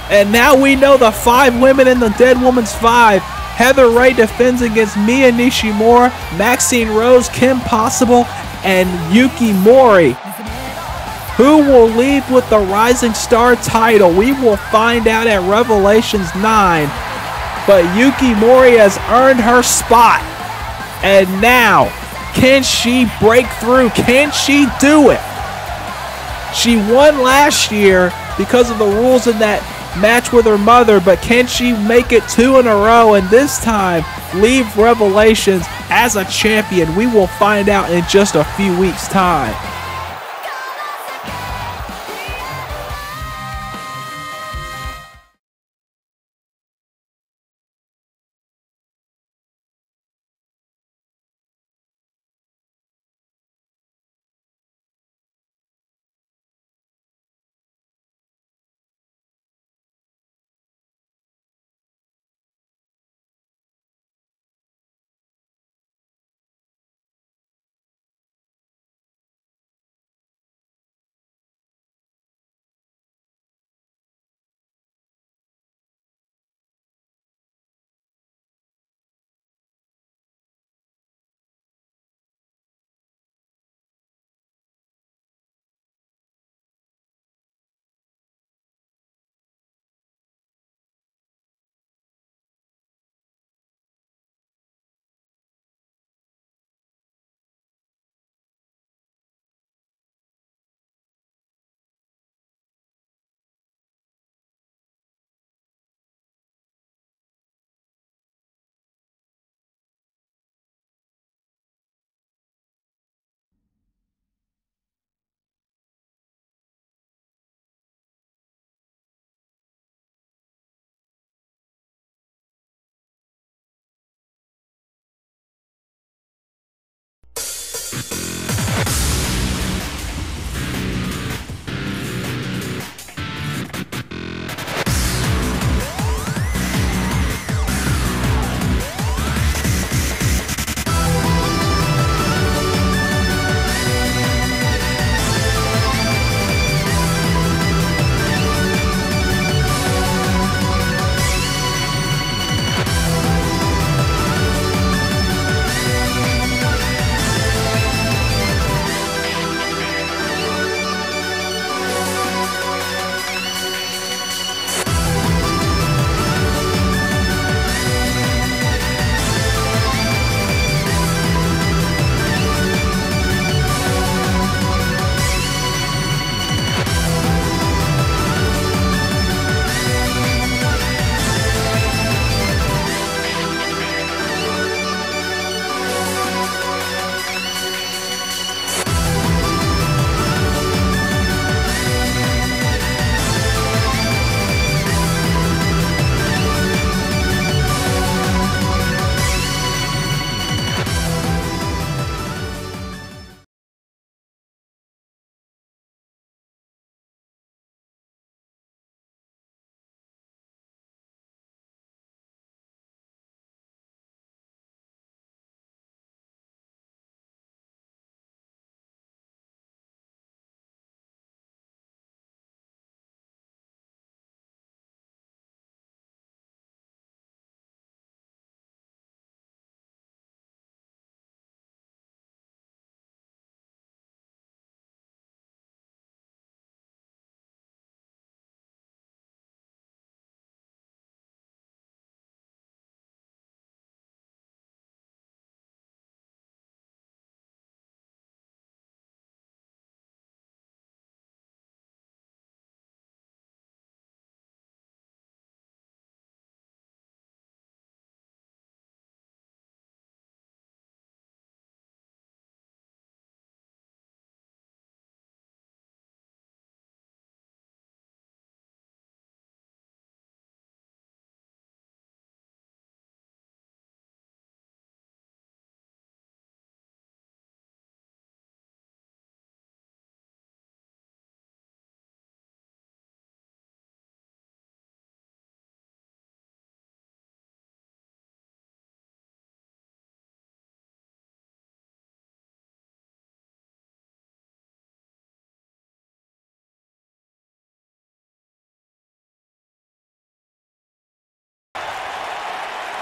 And now we know the five women in the Dead Woman's Five. Heather Ray defends against Mia Nishimura, Maxine Rose, Kim Possible, and Yuki Mori. Who will leave with the Rising Star title? We will find out at Revelations 9. But Yuki Mori has earned her spot. And now, can she break through? Can she do it? She won last year because of the rules in that match with her mother, but can she make it two in a row and this time leave Revelations as a champion? We will find out in just a few weeks' time.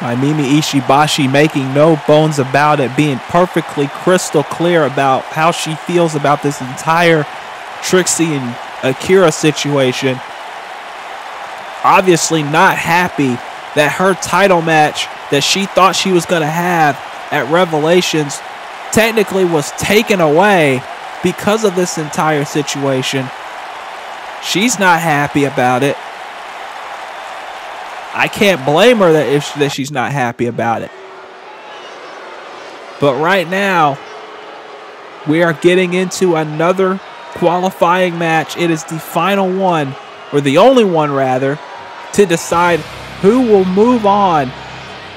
By Mimi Ishibashi, making no bones about it, being perfectly crystal clear about how she feels about this entire Trixie and Akira situation. Obviously, not happy that her title match that she thought she was going to have at Revelations technically was taken away because of this entire situation. She's not happy about it. I can't blame her that if that she's not happy about it. But right now, we are getting into another qualifying match. It is the final one, or the only one rather, to decide who will move on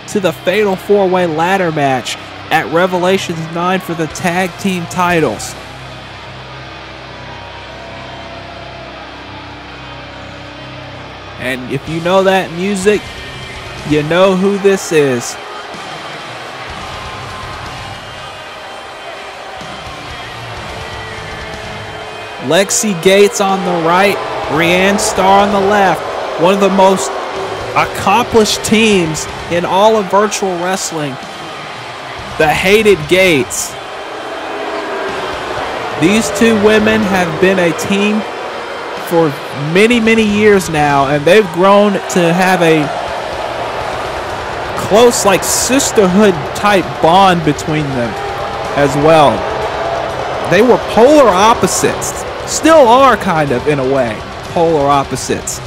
to the Fatal 4-Way Ladder match at Revelations 9 for the tag team titles. And if you know that music, you know who this is. Lexi Gates on the right, Rianne Starr on the left. One of the most accomplished teams in all of virtual wrestling. The Hated Gates. These two women have been a team for many, many years now, and they've grown to have a close, like sisterhood type bond between them as well. They were polar opposites, still are kind of in a way, polar opposites.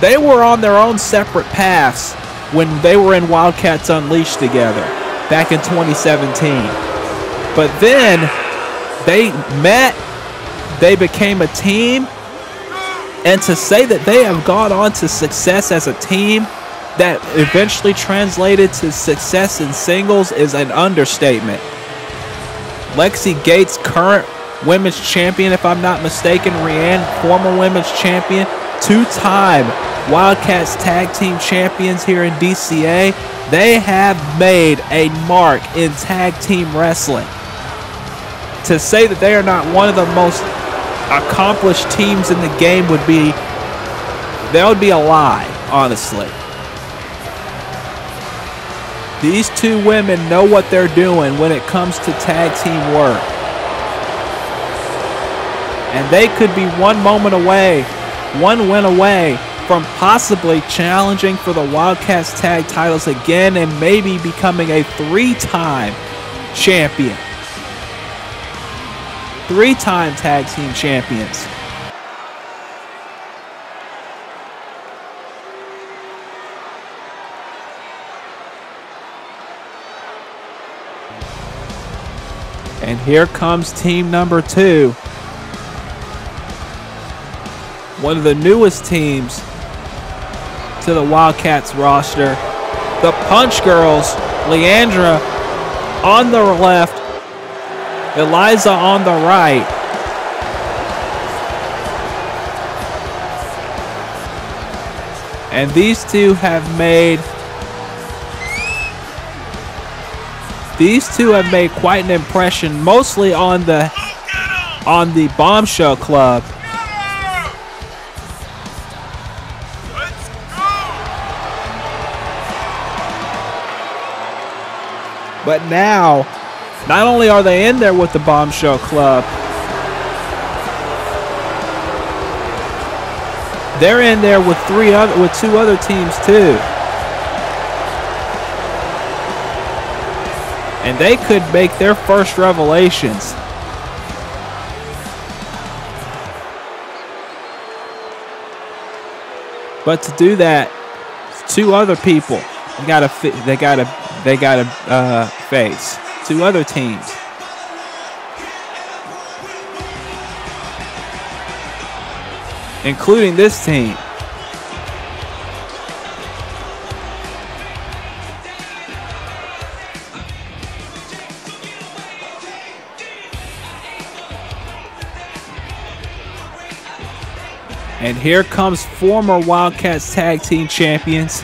They were on their own separate paths when they were in Wildcats Unleashed together back in 2017. But then they met, they became a team, and to say that they have gone on to success as a team that eventually translated to success in singles is an understatement. Lexi Gates, current women's champion, if I'm not mistaken, Rianne, former women's champion, two time Wildcats tag team champions here in DCA. They have made a mark in tag team wrestling. To say that they are not one of the most accomplished teams in the game would be that would be a lie, honestly. These two women know what they're doing when it comes to tag team work. And they could be one moment away, one win away from possibly challenging for the Wildcats tag titles again and maybe becoming a three-time champion. Three-time tag team champions. And here comes team number two. One of the newest teams to the Wildcats roster. The Punch Girls, Leandra on the left, Eliza on the right. And these two have made these two have made quite an impression, mostly on the on the Bombshell Club. But now, not only are they in there with the Bombshell Club, they're in there with three other with two other teams too. And they could make their first revelations. But to do that, two other people they got to they got to they got to uh, face two other teams. Including this team. And here comes former Wildcats tag team champions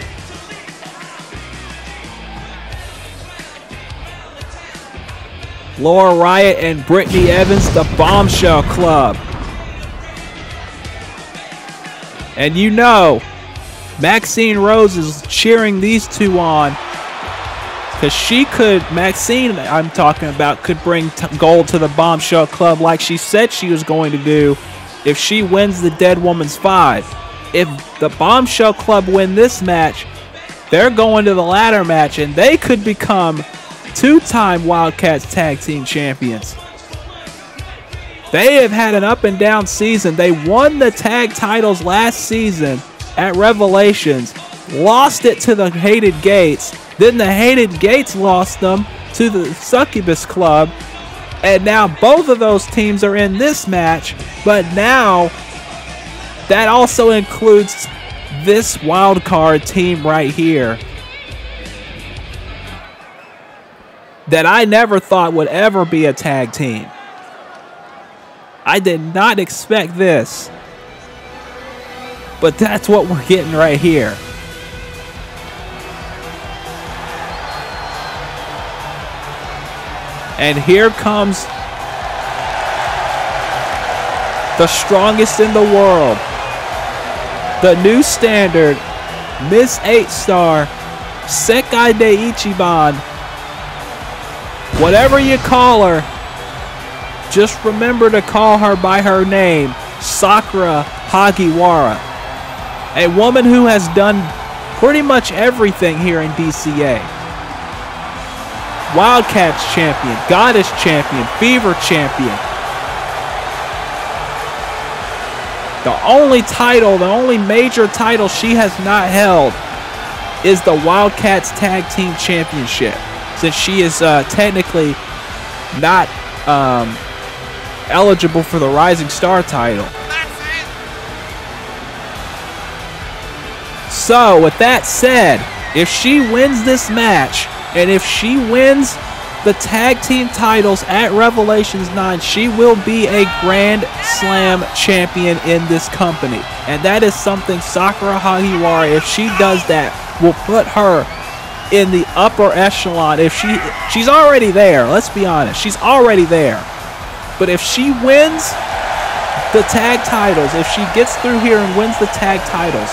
Laura Riot and Brittany Evans, the Bombshell Club. And you know, Maxine Rose is cheering these two on because she could, Maxine, I'm talking about, could bring gold to the Bombshell Club like she said she was going to do if she wins the Dead Woman's Five. If the Bombshell Club win this match, they're going to the ladder match and they could become two time Wildcats Tag Team Champions. They have had an up and down season. They won the tag titles last season at Revelations, lost it to the Hated Gates. Then the Hated Gates lost them to the Succubus Club. And now both of those teams are in this match. But now that also includes this wild card team right here. That I never thought would ever be a tag team. I did not expect this. But that's what we're getting right here. And here comes the strongest in the world, the new standard, Miss 8 Star, Sekai de Ichiban. Whatever you call her, just remember to call her by her name, Sakura Hagiwara. A woman who has done pretty much everything here in DCA. Wildcats champion, Goddess champion, Fever champion. The only title, the only major title she has not held is the Wildcats Tag Team Championship, since she is uh, technically not um, eligible for the Rising Star title. So, with that said, if she wins this match, and if she wins the tag team titles at Revelations 9, she will be a Grand Slam champion in this company. And that is something Sakura Hagiwara, if she does that, will put her in the upper echelon. If she she's already there, let's be honest. She's already there. But if she wins the tag titles, if she gets through here and wins the tag titles,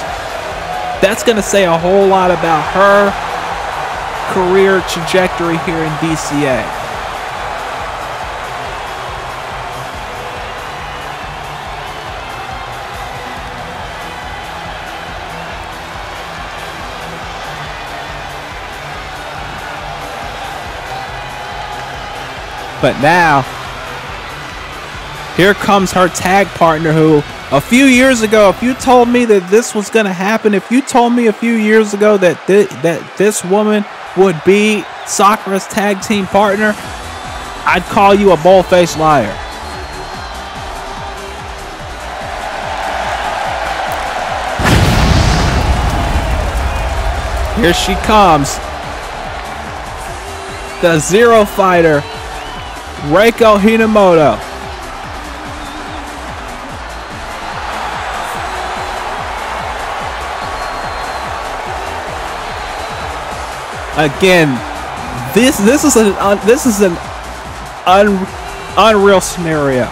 that's going to say a whole lot about her career trajectory here in DCA. But now, here comes her tag partner who a few years ago, if you told me that this was going to happen, if you told me a few years ago that th- that this woman would be Sakura's tag team partner, I'd call you a bull-faced liar. Here she comes. The Zero Fighter, Reiko Hinamoto. Again, this this is an un, this is an un, unreal scenario.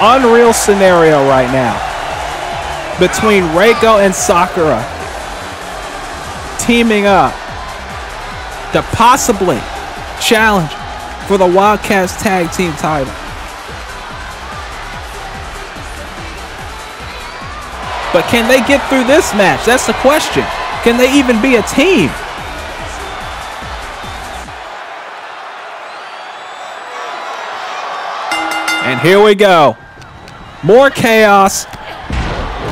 Unreal scenario right now between Reiko and Sakura teaming up to possibly challenge for the Wildcats Tag Team title. But can they get through this match? That's the question. Can they even be a team? And here we go. More chaos.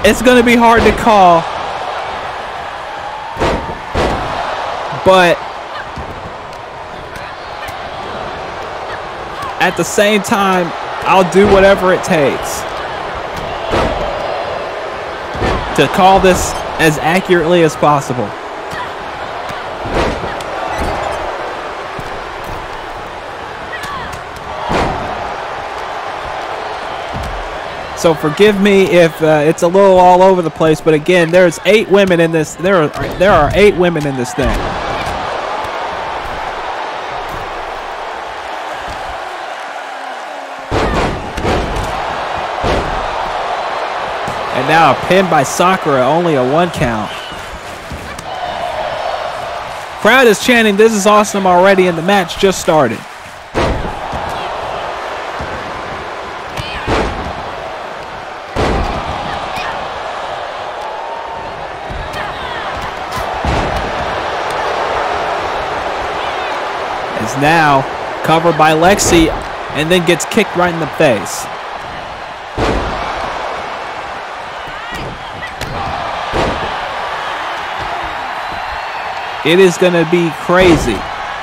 It's going to be hard to call. But at the same time, I'll do whatever it takes to call this as accurately as possible. So forgive me if uh, it's a little all over the place, but again, there's eight women in this. There are there are eight women in this thing. Now a pin by Sakura, only a one count. Crowd is chanting, this is awesome already, and the match just started. Is now covered by Lexi and then gets kicked right in the face. It is going to be crazy.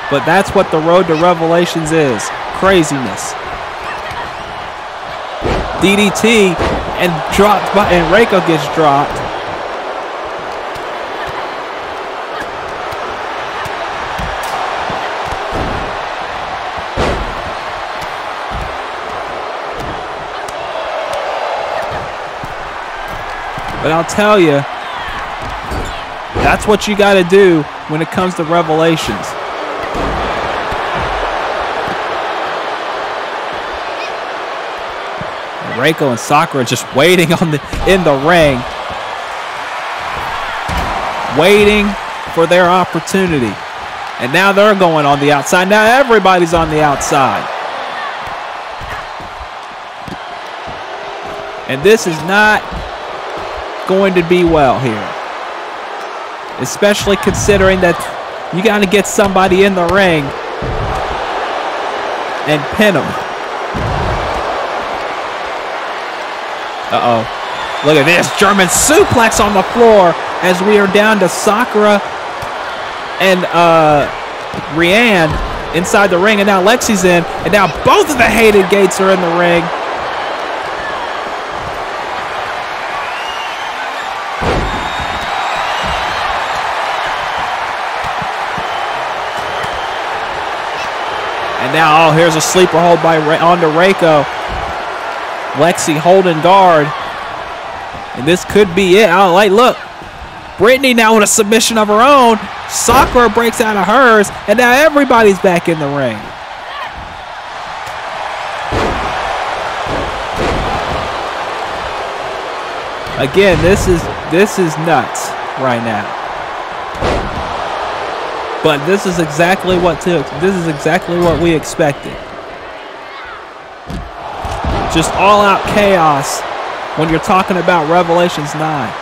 But that's what the road to revelations is craziness. DDT and dropped by, and Reiko gets dropped. But I'll tell you, that's what you got to do when it comes to revelations. Reiko and Sakura just waiting on the in the ring, waiting for their opportunity. And now they're going on the outside. Now everybody's on the outside. And this is not going to be well here. Especially considering that you got to get somebody in the ring and pin them. Uh-oh. Look at this. German suplex on the floor as we are down to Sakura and uh, Rianne inside the ring. And now Lexi's in. And now both of the hated gates are in the ring. And now, oh, here's a sleeper hold by onto Reiko. Lexi holding guard. And this could be it. Oh, like, look. Brittany now with a submission of her own. Sakura breaks out of hers. And now everybody's back in the ring. Again, this is this is nuts right now. But this is exactly what to this is exactly what we expected. Just all out chaos when you're talking about Revelations 9.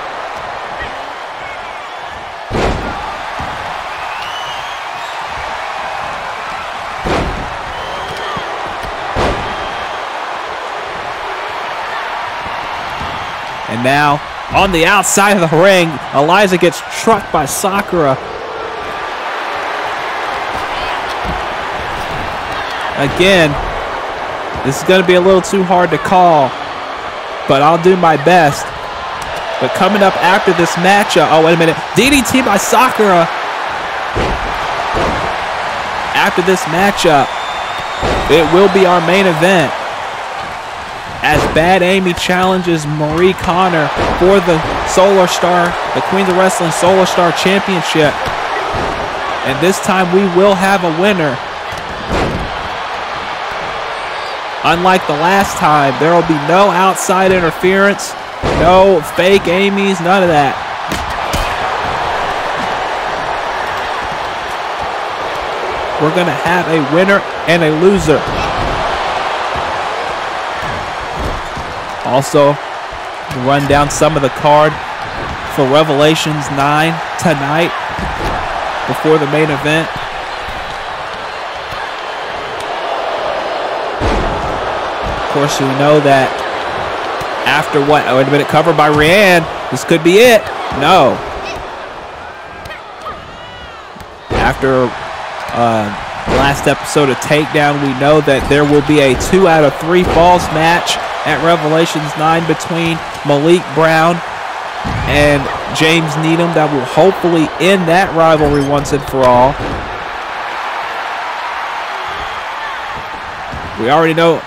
And now on the outside of the ring, Eliza gets trucked by Sakura. Again, this is going to be a little too hard to call, but I'll do my best. But coming up after this matchup, oh, wait a minute. DDT by Sakura. After this matchup, it will be our main event as Bad Amy challenges Marie Connor for the Solar Star, the Queens of Wrestling Solar Star Championship. And this time we will have a winner. Unlike the last time, there will be no outside interference, no fake Amy's, none of that. We're going to have a winner and a loser. Also, run down some of the card for Revelations 9 tonight before the main event. Course, we know that after what? Oh, wait a minute, covered by Rianne. This could be it. No. After uh, last episode of Takedown, we know that there will be a two out of three falls match at Revelations 9 between Malik Brown and James Needham that will hopefully end that rivalry once and for all. We already know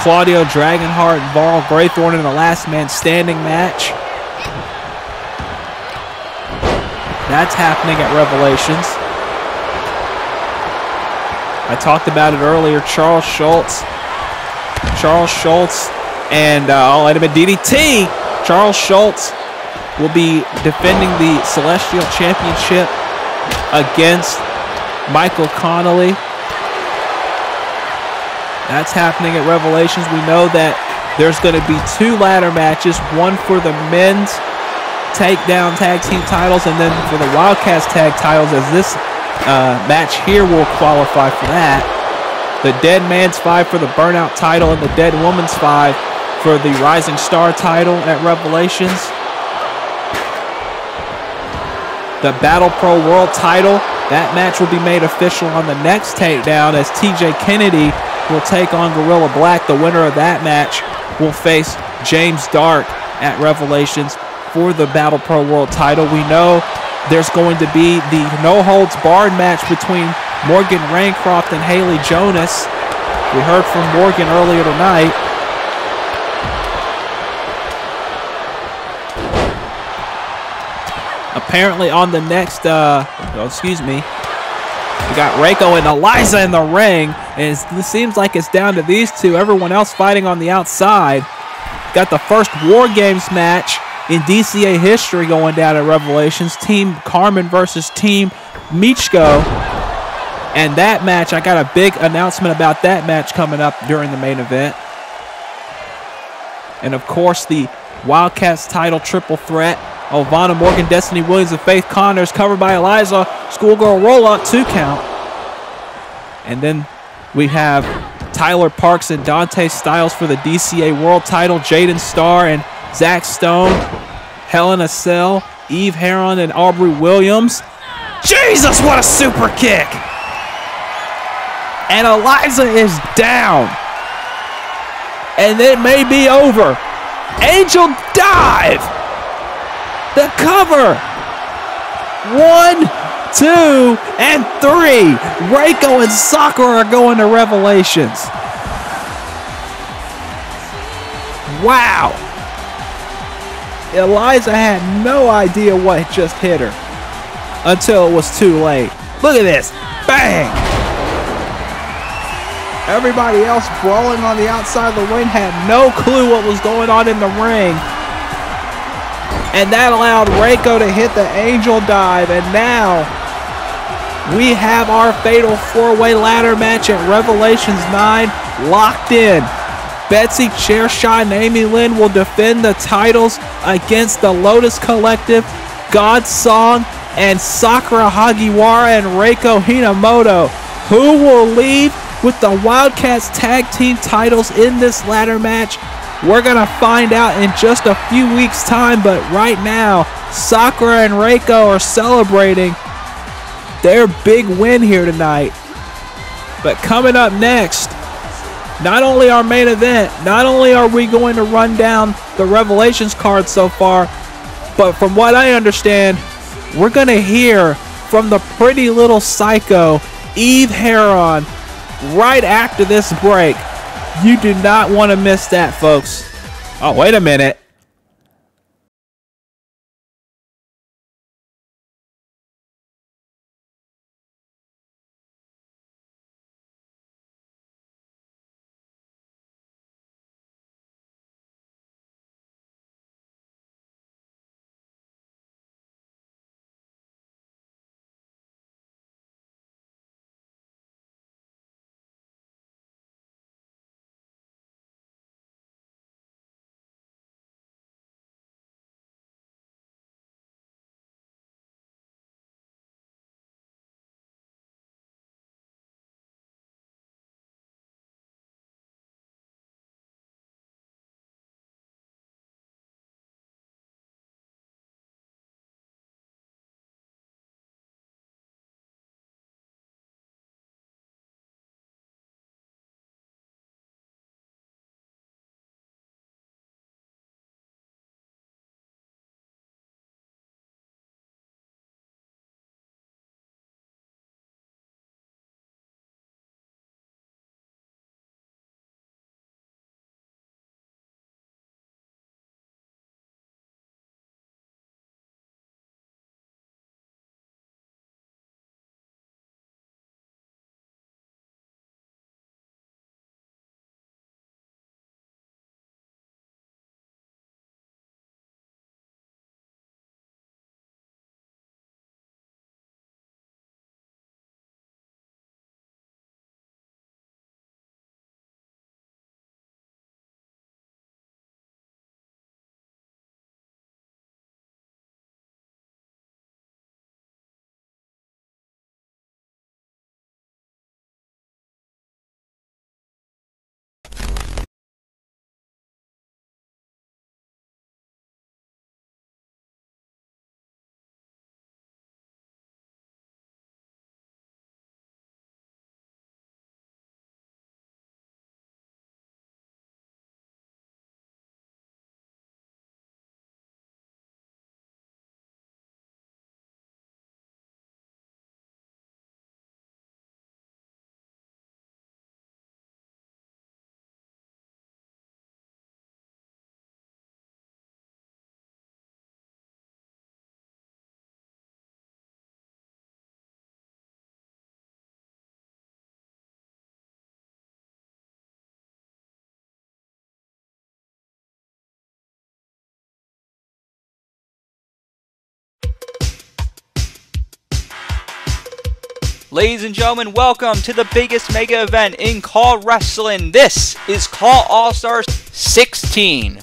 Claudio Dragonheart and Varl Graythorne in the last man standing match. That's happening at Revelations. I talked about it earlier. Charles Schultz Charles Schultz and uh, I'll let him at DDT Charles Schultz will be defending the Celestial Championship against Michael Connolly. That's happening at Revelations. We know that there's going to be two ladder matches, one for the men's takedown tag team titles, and then for the Wildcats tag titles, as this uh, match here will qualify for that. The Dead Man's Five for the Burnout title, and the Dead Woman's Five for the Rising Star title at Revelations. The Battle Pro World title, that match will be made official on the next takedown as TJ Kennedy will take on Gorilla Black. The winner of that match will face James Dark at Revelations for the Battle Pro World title. We know there's going to be the no holds barred match between Morgan Rancroft and Haley Jonas. We heard from Morgan earlier tonight. Apparently, on the next, uh, oh, excuse me, we got Reiko and Eliza in the ring, and it seems like it's down to these two. Everyone else fighting on the outside. Got the first War Games match in DCA history going down at Revelations. Team Carmen versus Team Michiko. And that match, I got a big announcement about that match coming up during the main event. And of course, the Wildcats title triple threat. Ovana Morgan, Destiny Williams, and Faith Connors covered by Eliza. Schoolgirl roll up, two count. And then we have Tyler Parks and Dante Styles for the DCA World title. Jaden Starr and Zach Stone, Hell in a Cell, Eve Heron, and Aubrey Williams. Jesus, what a super kick! And Eliza is down. And it may be over. Angel dive. The cover. One, two, and three. Reiko and Sakura are going to Revelations. Wow. Eliza had no idea what just hit her until it was too late. Look at this. Bang. Everybody else brawling on the outside of the ring had no clue what was going on in the ring. And that allowed Reiko to hit the angel dive. And now we have our fatal four-way ladder match at Revelations 9 locked in. Betsy Chairshot and Amy Lynn will defend the titles against the Lotus Collective, God Song, and Sakura Hagiwara and Reiko Hinamoto. Who will leave with the Wildcats tag team titles in this ladder match? We're going to find out in just a few weeks' time, but right now, Sakura and Reiko are celebrating their big win here tonight. But coming up next, not only our main event, not only are we going to run down the Revelations card so far, but from what I understand, we're going to hear from the pretty little psycho, Eve Heron, right after this break. You do not want to miss that, folks. Oh, wait a minute. Ladies and gentlemen, welcome to the biggest mega event in Call Wrestling. This is Call All Stars 16.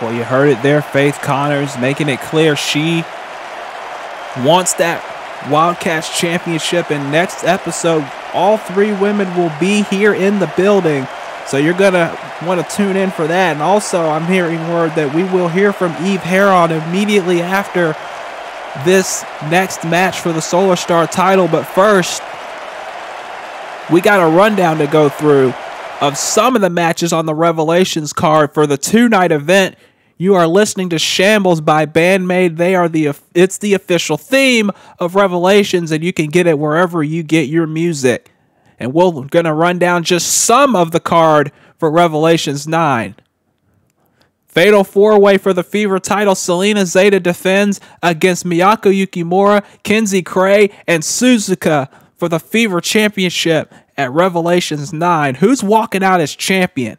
Well, you heard it there. Faith Connors making it clear she wants that Wildcats championship. And next episode, all three women will be here in the building. So you're going to want to tune in for that. And also, I'm hearing word that we will hear from Eve Heron immediately after this next match for the Solar Star title. But first, we got a rundown to go through of some of the matches on the Revelations card for the two night event. You are listening to Shambles by Bandmade. They are the it's the official theme of Revelations, and you can get it wherever you get your music. And we're gonna run down just some of the card for Revelations 9. Fatal four way for the Fever title. Selena Zeta defends against Miyako Yukimura, Kenzie Kray, and Suzuka for the Fever championship at Revelations 9. Who's walking out as champion?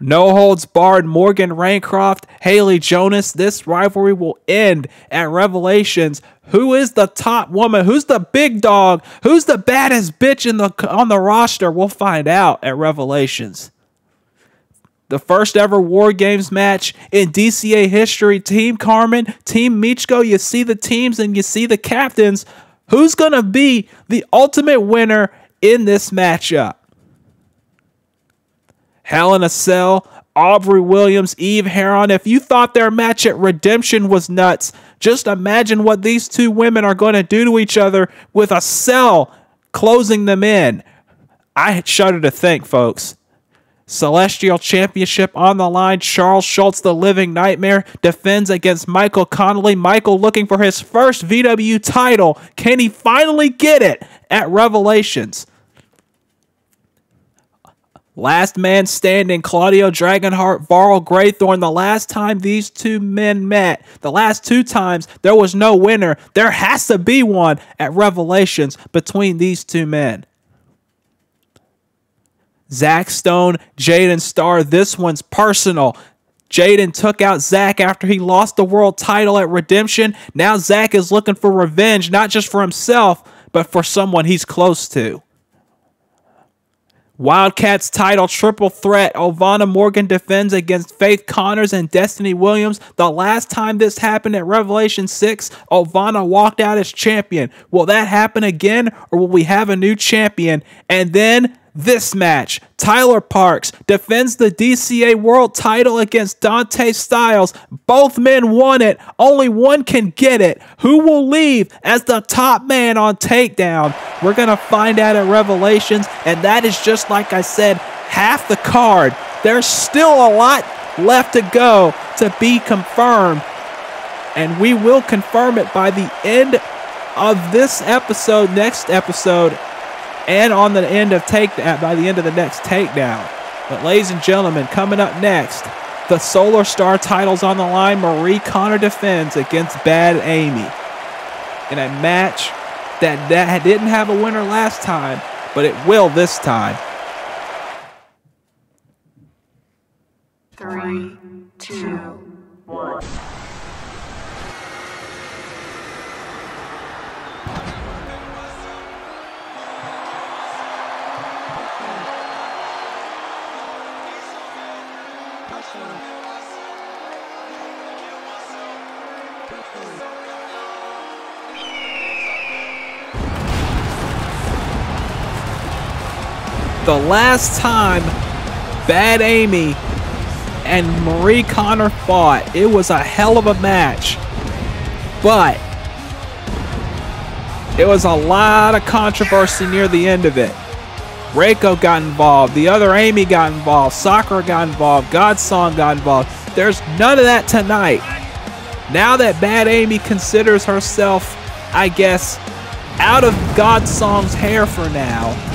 No holds barred. Morgan Rancroft, Haley Jonas. This rivalry will end at Revelations. Who is the top woman? Who's the big dog? Who's the baddest bitch in the on the roster? We'll find out at Revelations the first ever War Games match in DCA history. Team Carmen, Team Michiko, you see the teams and you see the captains. Who's going to be the ultimate winner in this matchup? Hell in a Cell, Aubrey Williams, Eve Heron. If you thought their match at Redemption was nuts, just imagine what these two women are going to do to each other with a cell closing them in. I shudder to think, folks. Celestial Championship on the line. Charles Schultz, the living nightmare, defends against Michael Connolly. Michael looking for his first VW title. Can he finally get it at Revelations? Last man standing, Claudio Dragonheart, Varl Graythorn. The last time these two men met, the last two times, there was no winner. There has to be one at Revelations between these two men. Zach Stone, Jaden Starr. This one's personal. Jaden took out Zach after he lost the world title at Redemption. Now Zach is looking for revenge, not just for himself, but for someone he's close to. Wildcats title triple threat. Ovana Morgan defends against Faith Connors and Destiny Williams. The last time this happened at Revelation 6, Ovana walked out as champion. Will that happen again, or will we have a new champion? And then this match, Tyler Parks defends the DCA World title against Dante Styles. Both men won it. Only one can get it. Who will leave as the top man on Takedown? We're going to find out at Revelations, and that is just like I said, half the card. There's still a lot left to go to be confirmed, and we will confirm it by the end of this episode, next episode, and on the end of take uh, by the end of the next takedown. But ladies and gentlemen, coming up next, the Solar Star titles on the line. Marie Connor defends against Bad Amy in a match that that didn't have a winner last time, but it will this time. Three, two, one. The last time Bad Amy and Marie Connor fought, it was a hell of a match. But it was a lot of controversy near the end of it. Reiko got involved, the other Amy got involved, Sakura got involved, Godsong got involved. There's none of that tonight. Now that Bad Amy considers herself, I guess, out of Godsong's hair for now.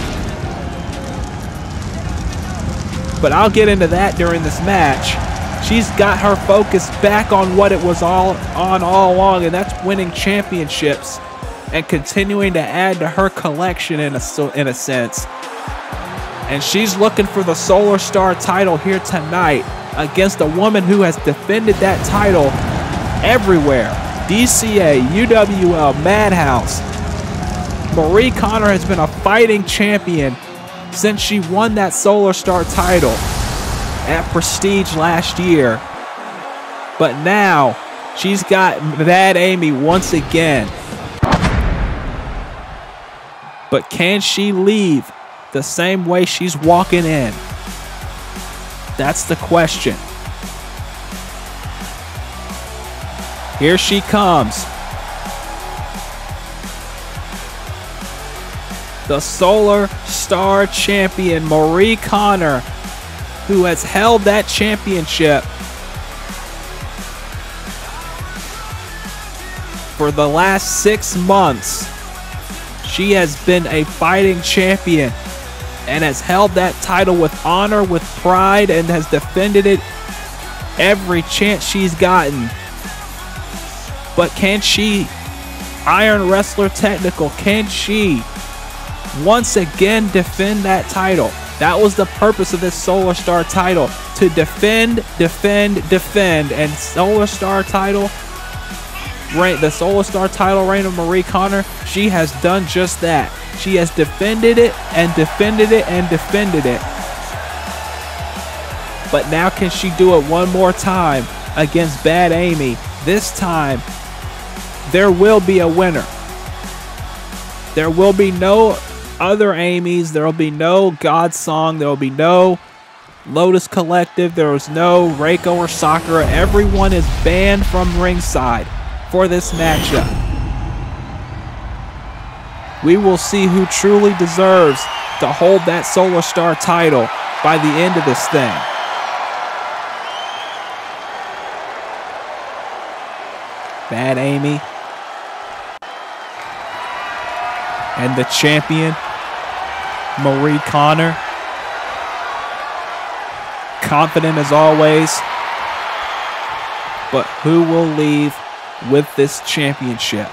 But I'll get into that during this match. She's got her focus back on what it was all on all along, and that's winning championships and continuing to add to her collection in a in a sense. And she's looking for the Solar Star title here tonight against a woman who has defended that title everywhere. DCA, UWL, Madhouse. Marie Connor has been a fighting champion since she won that Solar Star title at Prestige last year. But now she's got Bad Amy once again. But can she leave the same way she's walking in? That's the question. Here she comes. The Solar Star champion, Marie Connor, who has held that championship for the last six months. She has been a fighting champion and has held that title with honor, with pride, and has defended it every chance she's gotten. But can she, Iron Wrestler Technical, can she once again defend that title? That was the purpose of this Solar Star title to defend, defend, defend. And Solar Star title, reign, the Solar Star title reign of Marie Connor, she has done just that. She has defended it and defended it and defended it. But now can she do it one more time against Bad Amy? This time, there will be a winner. There will be no other Amy's. There will be no God Song. There will be no Lotus Collective. There is no Reiko or Sakura. Everyone is banned from ringside for this matchup. We will see who truly deserves to hold that Solar Star title by the end of this thing. Bad Amy. And the champion, Marie Connor. confident as always. But who will leave with this championship?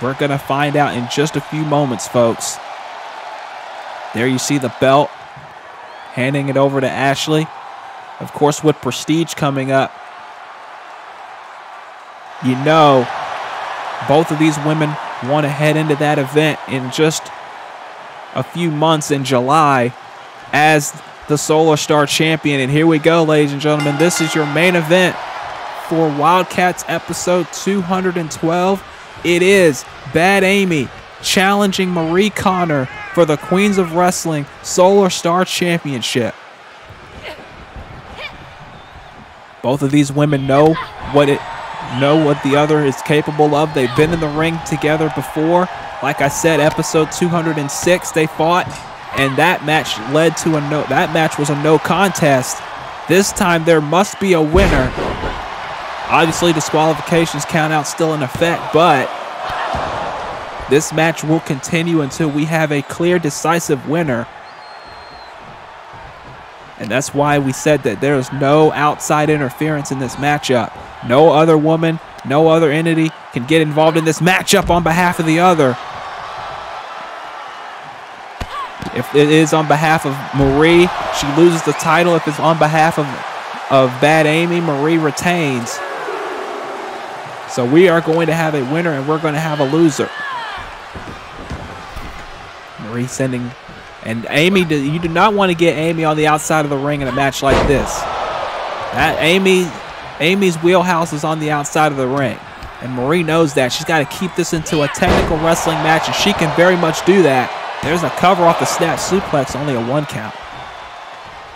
We're going to find out in just a few moments, folks. There you see the belt, handing it over to Ashley. Of course, with Prestige coming up, you know both of these women want to head into that event in just a few months in July as the Solar Star champion. And here we go, ladies and gentlemen. This is your main event for Wildcats episode 212. It is Bad Amy challenging Marie Connor for the Queens of Wrestling Solar Star Championship. Both of these women know what it know what the other is capable of. They've been in the ring together before. Like I said, episode 206 they fought and that match led to a no that match was a no contest. This time there must be a winner. Obviously disqualifications count out still in effect, but this match will continue until we have a clear decisive winner. And that's why we said that there is no outside interference in this matchup. No other woman, no other entity can get involved in this matchup on behalf of the other. If it is on behalf of Marie, she loses the title. If it's on behalf of, of Bad Amy, Marie retains. So we are going to have a winner and we're going to have a loser. Marie sending and Amy, you do not want to get Amy on the outside of the ring in a match like this. That Amy, Amy's wheelhouse is on the outside of the ring, and Marie knows that. She's got to keep this into a technical wrestling match, and she can very much do that. There's a cover off the snap suplex, only a one count.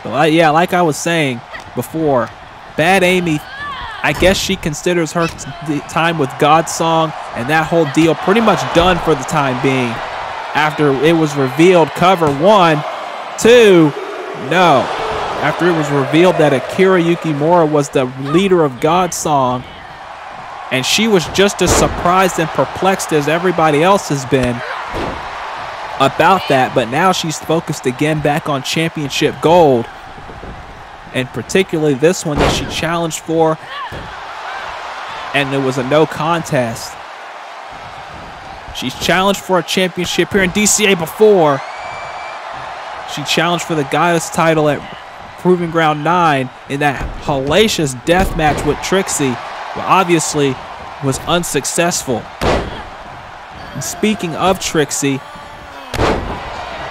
But yeah, like I was saying before, Bad Amy, I guess she considers her time with God's song and that whole deal pretty much done for the time being after it was revealed cover one two no after it was revealed that akira yukimura was the leader of god's song and she was just as surprised and perplexed as everybody else has been about that but now she's focused again back on championship gold and particularly this one that she challenged for and it was a no contest She's challenged for a championship here in DCA before. She challenged for the Goddess title at Proving Ground 9 in that hellacious death match with Trixie, but obviously was unsuccessful. And speaking of Trixie,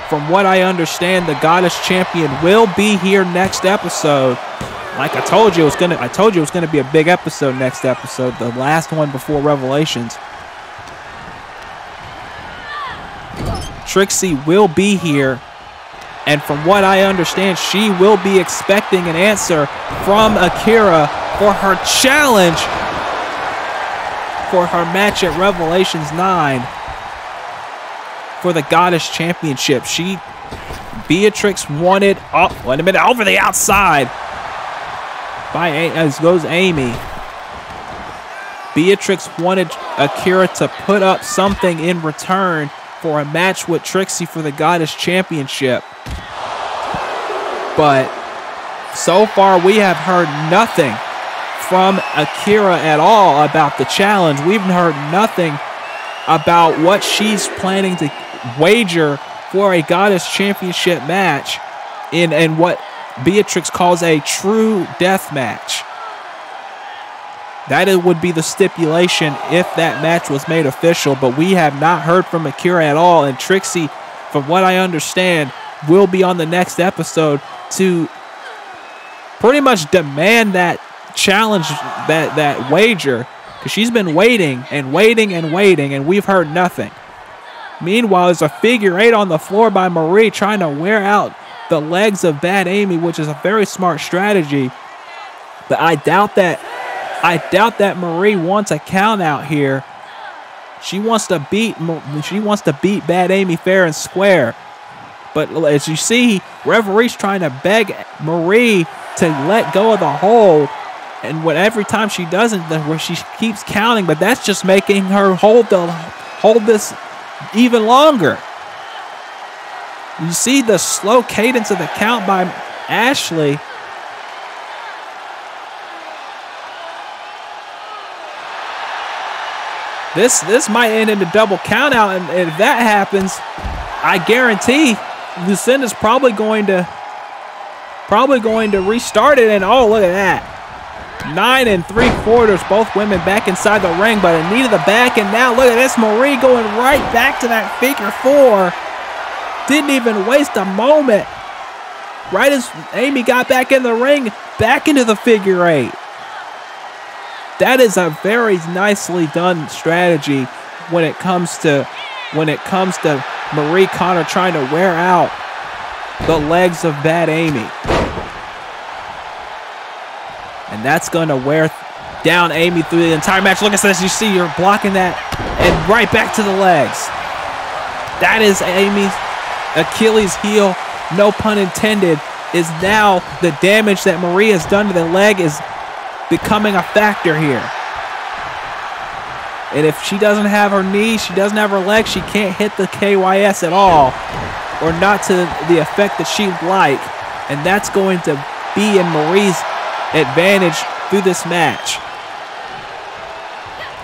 from what I understand, the Goddess champion will be here next episode. Like I told you, it was gonna. I told you it was gonna be a big episode next episode, the last one before Revelations. Trixie will be here. And from what I understand, she will be expecting an answer from Akira for her challenge for her match at Revelations 9 for the Goddess Championship. She, Beatrix wanted, oh, wait a minute, over the outside by, as goes Amy. Beatrix wanted Akira to put up something in return for a match with Trixie for the Goddess Championship. But so far, we have heard nothing from Akira at all about the challenge. We've heard nothing about what she's planning to wager for a Goddess Championship match in, in what Beatrix calls a true death match. That it would be the stipulation if that match was made official, but we have not heard from Akira at all. And Trixie, from what I understand, will be on the next episode to pretty much demand that challenge, that that wager, because she's been waiting and waiting and waiting, and we've heard nothing. Meanwhile, there's a figure eight on the floor by Marie trying to wear out the legs of Bad Amy, which is a very smart strategy. But I doubt that I doubt that Marie wants a count out here. She wants to beat she wants to beat Bad Amy fair and square. But as you see, referee's trying to beg Marie to let go of the hold. And what every time she doesn't, where she keeps counting, but that's just making her hold the hold this even longer. You see the slow cadence of the count by Ashley. This this might end in a double countout, and if that happens, I guarantee Lucinda's probably going to probably going to restart it. And oh, look at that. Nine and three quarters, both women back inside the ring, but a knee to the back. And now look at this, Marie going right back to that figure four. Didn't even waste a moment. Right as Amy got back in the ring, back into the figure eight. That is a very nicely done strategy when it comes to when it comes to Marie Connor trying to wear out the legs of Bad Amy. And that's going to wear down Amy through the entire match. Look at this. You see, you're blocking that and right back to the legs. That is Amy's Achilles heel, no pun intended, is now the damage that Marie has done to the leg is becoming a factor here. And if she doesn't have her knee, she doesn't have her leg, she can't hit the KYS at all, or not to the effect that she'd like. And that's going to be in Marie's advantage through this match.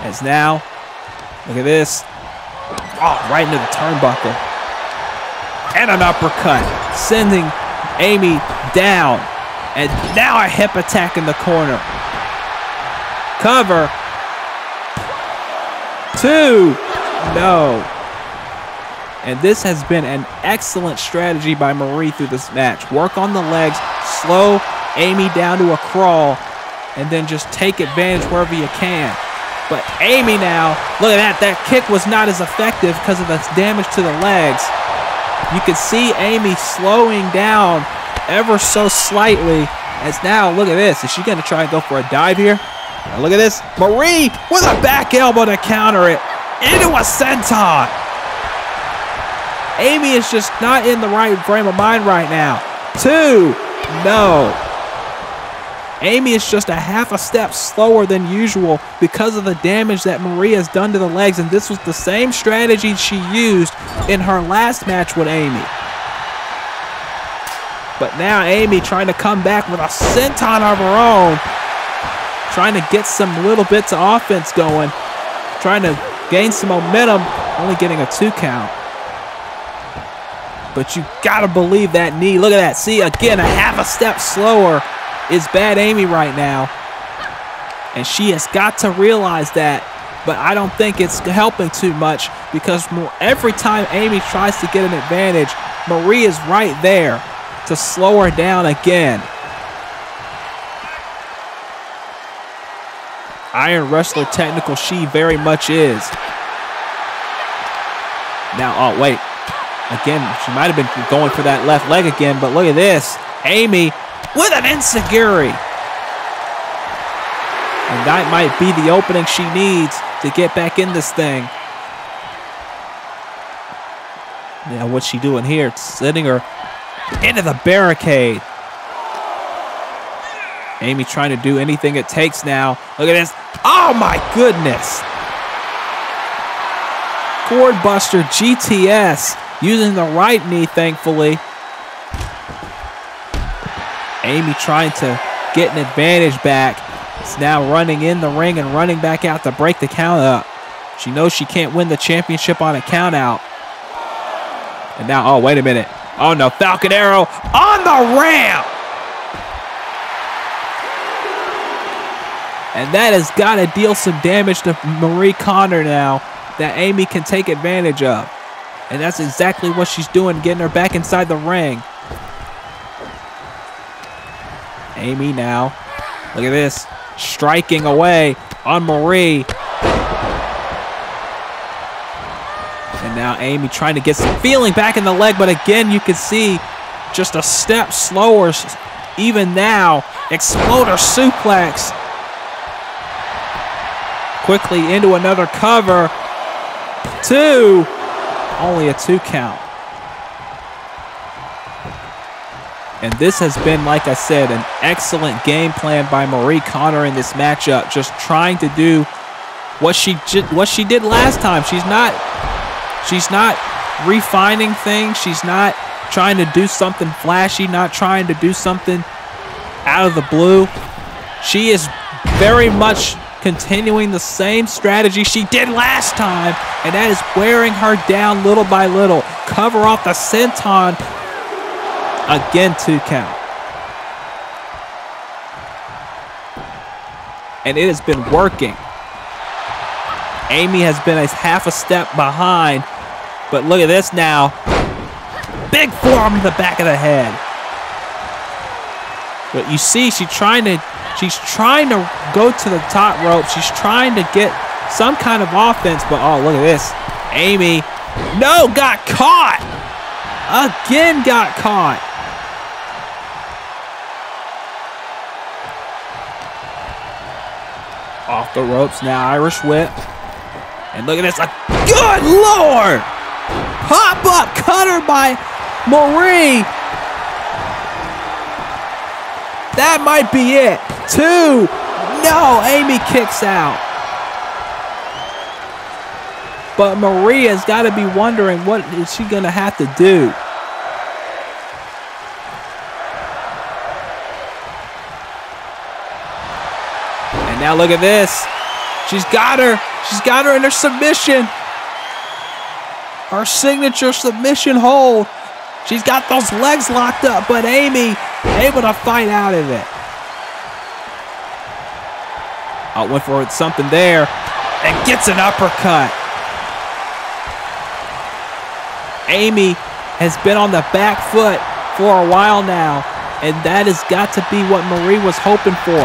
As now, look at this. Oh, right into the turnbuckle. And an uppercut, sending Amy down. And now a hip attack in the corner. Cover. Two. No. And this has been an excellent strategy by Marie through this match. Work on the legs, slow Amy down to a crawl, and then just take advantage wherever you can. But Amy now, look at that. That kick was not as effective because of the damage to the legs. You can see Amy slowing down ever so slightly. As now, look at this. Is she going to try and go for a dive here? Now look at this. Marie with a back elbow to counter it into a senton. Amy is just not in the right frame of mind right now. Two. No. Amy is just a half a step slower than usual because of the damage that Marie has done to the legs. And this was the same strategy she used in her last match with Amy. But now Amy trying to come back with a senton of her own. Trying to get some little bits of offense going. Trying to gain some momentum. Only getting a two count. But you gotta believe that knee. Look at that. See, again, a half a step slower is Bad Amy right now. And she has got to realize that. But I don't think it's helping too much because every time Amy tries to get an advantage, Marie is right there to slow her down again. Iron Wrestler technical she very much is. Now, oh, wait. Again, she might have been going for that left leg again, but look at this. Amy with an Enzuigiri. And that might be the opening she needs to get back in this thing. Now, what's she doing here? Sending her into the barricade. Amy trying to do anything it takes now. Look at this. Oh my goodness. Cord Buster GTS using the right knee, thankfully. Amy trying to get an advantage back. It's now running in the ring and running back out to break the count up. She knows she can't win the championship on a count out. And now, oh, wait a minute. Oh no, Falcon Arrow on the ramp. And that has got to deal some damage to Marie Connor now that Amy can take advantage of. And that's exactly what she's doing, getting her back inside the ring. Amy now, look at this, striking away on Marie. And now Amy trying to get some feeling back in the leg, but again, you can see just a step slower. Even now, exploder suplex. Quickly into another cover. Two. Only a two count. And this has been, like I said, an excellent game plan by Marie Connor in this matchup. Just trying to do what she what she did last time. She's not she's not refining things. She's not trying to do something flashy, not trying to do something out of the blue. She is very much continuing the same strategy she did last time, and that is wearing her down little by little. Cover off the senton. Again, two count. And it has been working. Amy has been a half a step behind, but look at this now. Big forearm in the back of the head. But you see, she's trying to she's trying to go to the top rope. She's trying to get some kind of offense, but oh look at this. Amy. No, got caught. Again got caught. Off the ropes now, Irish whip. And look at this. Good lord! Pop up cutter by Marie. That might be it. Two. No, Amy kicks out. But Maria's got to be wondering what is she going to have to do. And now look at this. She's got her. She's got her in her submission. Her signature submission hold. She's got those legs locked up, but Amy able to fight out of it. I went for something there and gets an uppercut. Amy has been on the back foot for a while now, and that has got to be what Marie was hoping for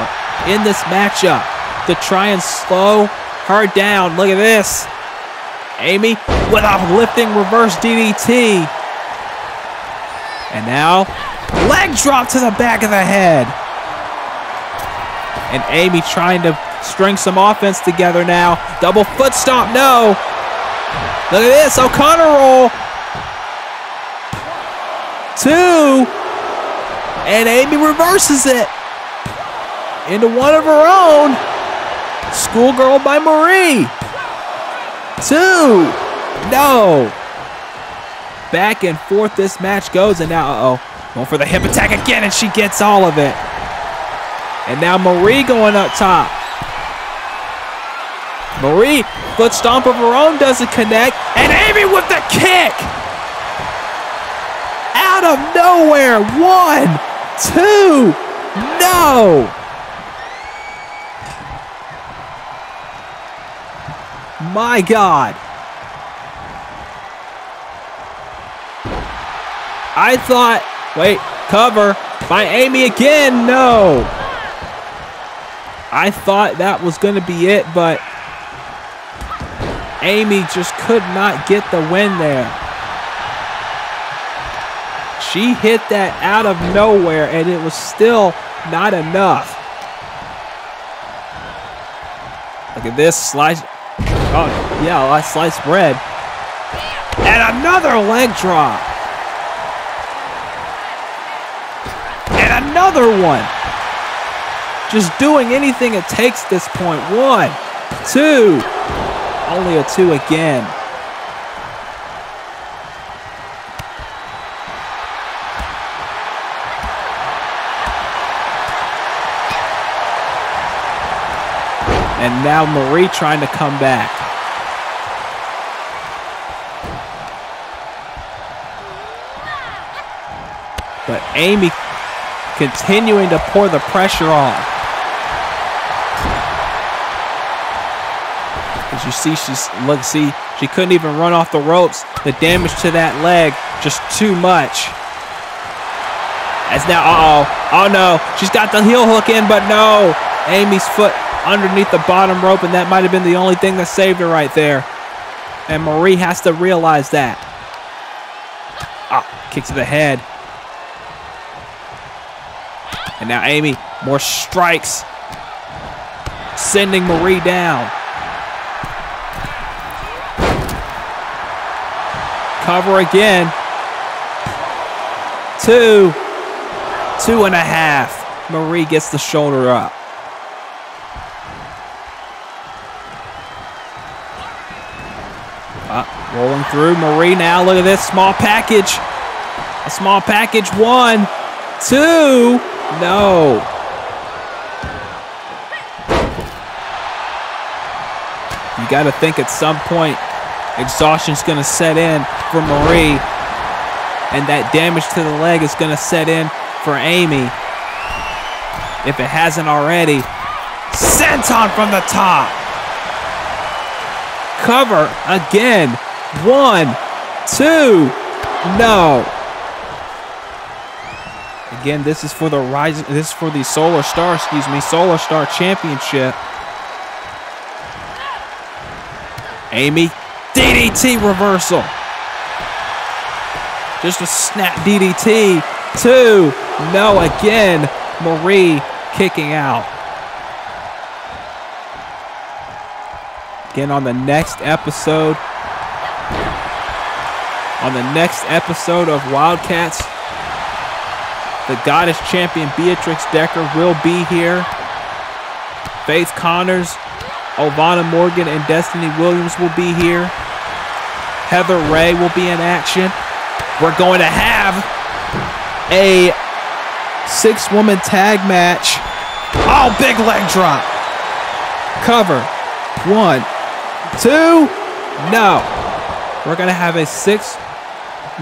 in this matchup to try and slow her down. Look at this. Amy with a lifting reverse DDT. And now, leg drop to the back of the head. And Amy trying to string some offense together now. Double foot stomp, no. Look at this, O'Connor roll. Two. And Amy reverses it into one of her own. Schoolgirl by Marie. Two. No. Back and forth this match goes, and now, uh-oh. Going for the hip attack again, and she gets all of it. And now Marie going up top. Marie, foot stomp of her own doesn't connect. And Amy with the kick. Out of nowhere. One, two, no. My God. I thought, wait, cover by Amy again. No. I thought that was going to be it, but Amy just could not get the win there. She hit that out of nowhere, and it was still not enough. Look at this slice. Oh, yeah, I sliced bread. And another leg drop. And another one. Just doing anything it takes this point. One, two. Only a two again. And now Marie trying to come back. But Amy continuing to pour the pressure on. As you see, she's look, see, she couldn't even run off the ropes. The damage to that leg just too much. As now, uh oh, oh no, she's got the heel hook in, but no, Amy's foot underneath the bottom rope, and that might have been the only thing that saved her right there. And Marie has to realize that. Ah, kick to the head. And now Amy, more strikes, sending Marie down. Cover again. Two, two and a half. Marie gets the shoulder up. Uh, rolling through Marie now. Look at this small package. A small package. One, two. No. You got to think at some point exhaustion's going to set in for Marie, and that damage to the leg is going to set in for Amy. If it hasn't already. Senton from the top. Cover again. One, two. No. Again, this is for the Rising. This is for the Solar Star, excuse me, Solar Star Championship. Amy, DDT reversal. Just a snap DDT. Two. No, again. Marie kicking out. Again, on the next episode. On the next episode of Wildcats, the Goddess Champion Beatrix Decker will be here. Faith Connors, Ovana Morgan, and Destiny Williams will be here. Heather Ray will be in action. We're going to have a six woman tag match. Oh, big leg drop. Cover. One, two, no. We're going to have a six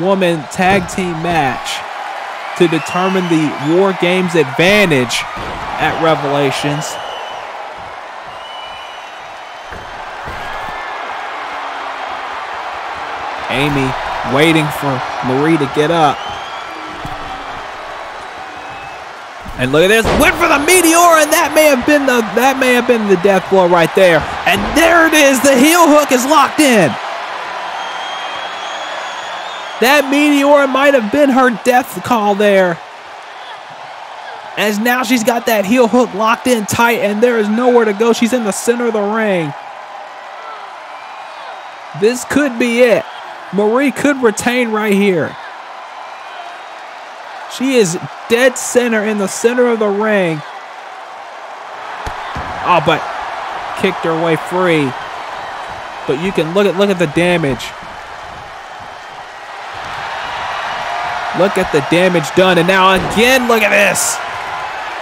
woman tag team match to determine the War Games advantage at Revelations. Amy waiting for Marie to get up. And look at this. Went for the meteor, and that may have been the that may have been the death blow right there. And there it is. The heel hook is locked in. That meteor might have been her death call there. As now she's got that heel hook locked in tight, and there is nowhere to go. She's in the center of the ring. This could be it. Marie could retain right here. She is dead center in the center of the ring. Oh, but kicked her way free. But you can look at look at the damage. Look at the damage done. And now again, look at this.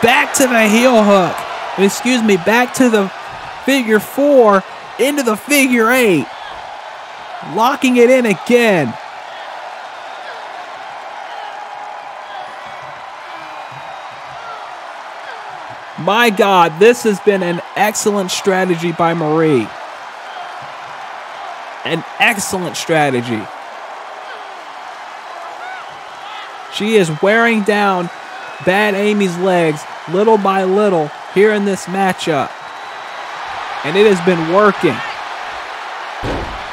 Back to the heel hook. Excuse me, back to the figure four into the figure eight. Locking it in again. My God, this has been an excellent strategy by Marie. An excellent strategy. She is wearing down Bad Amy's legs little by little here in this matchup. And it has been working.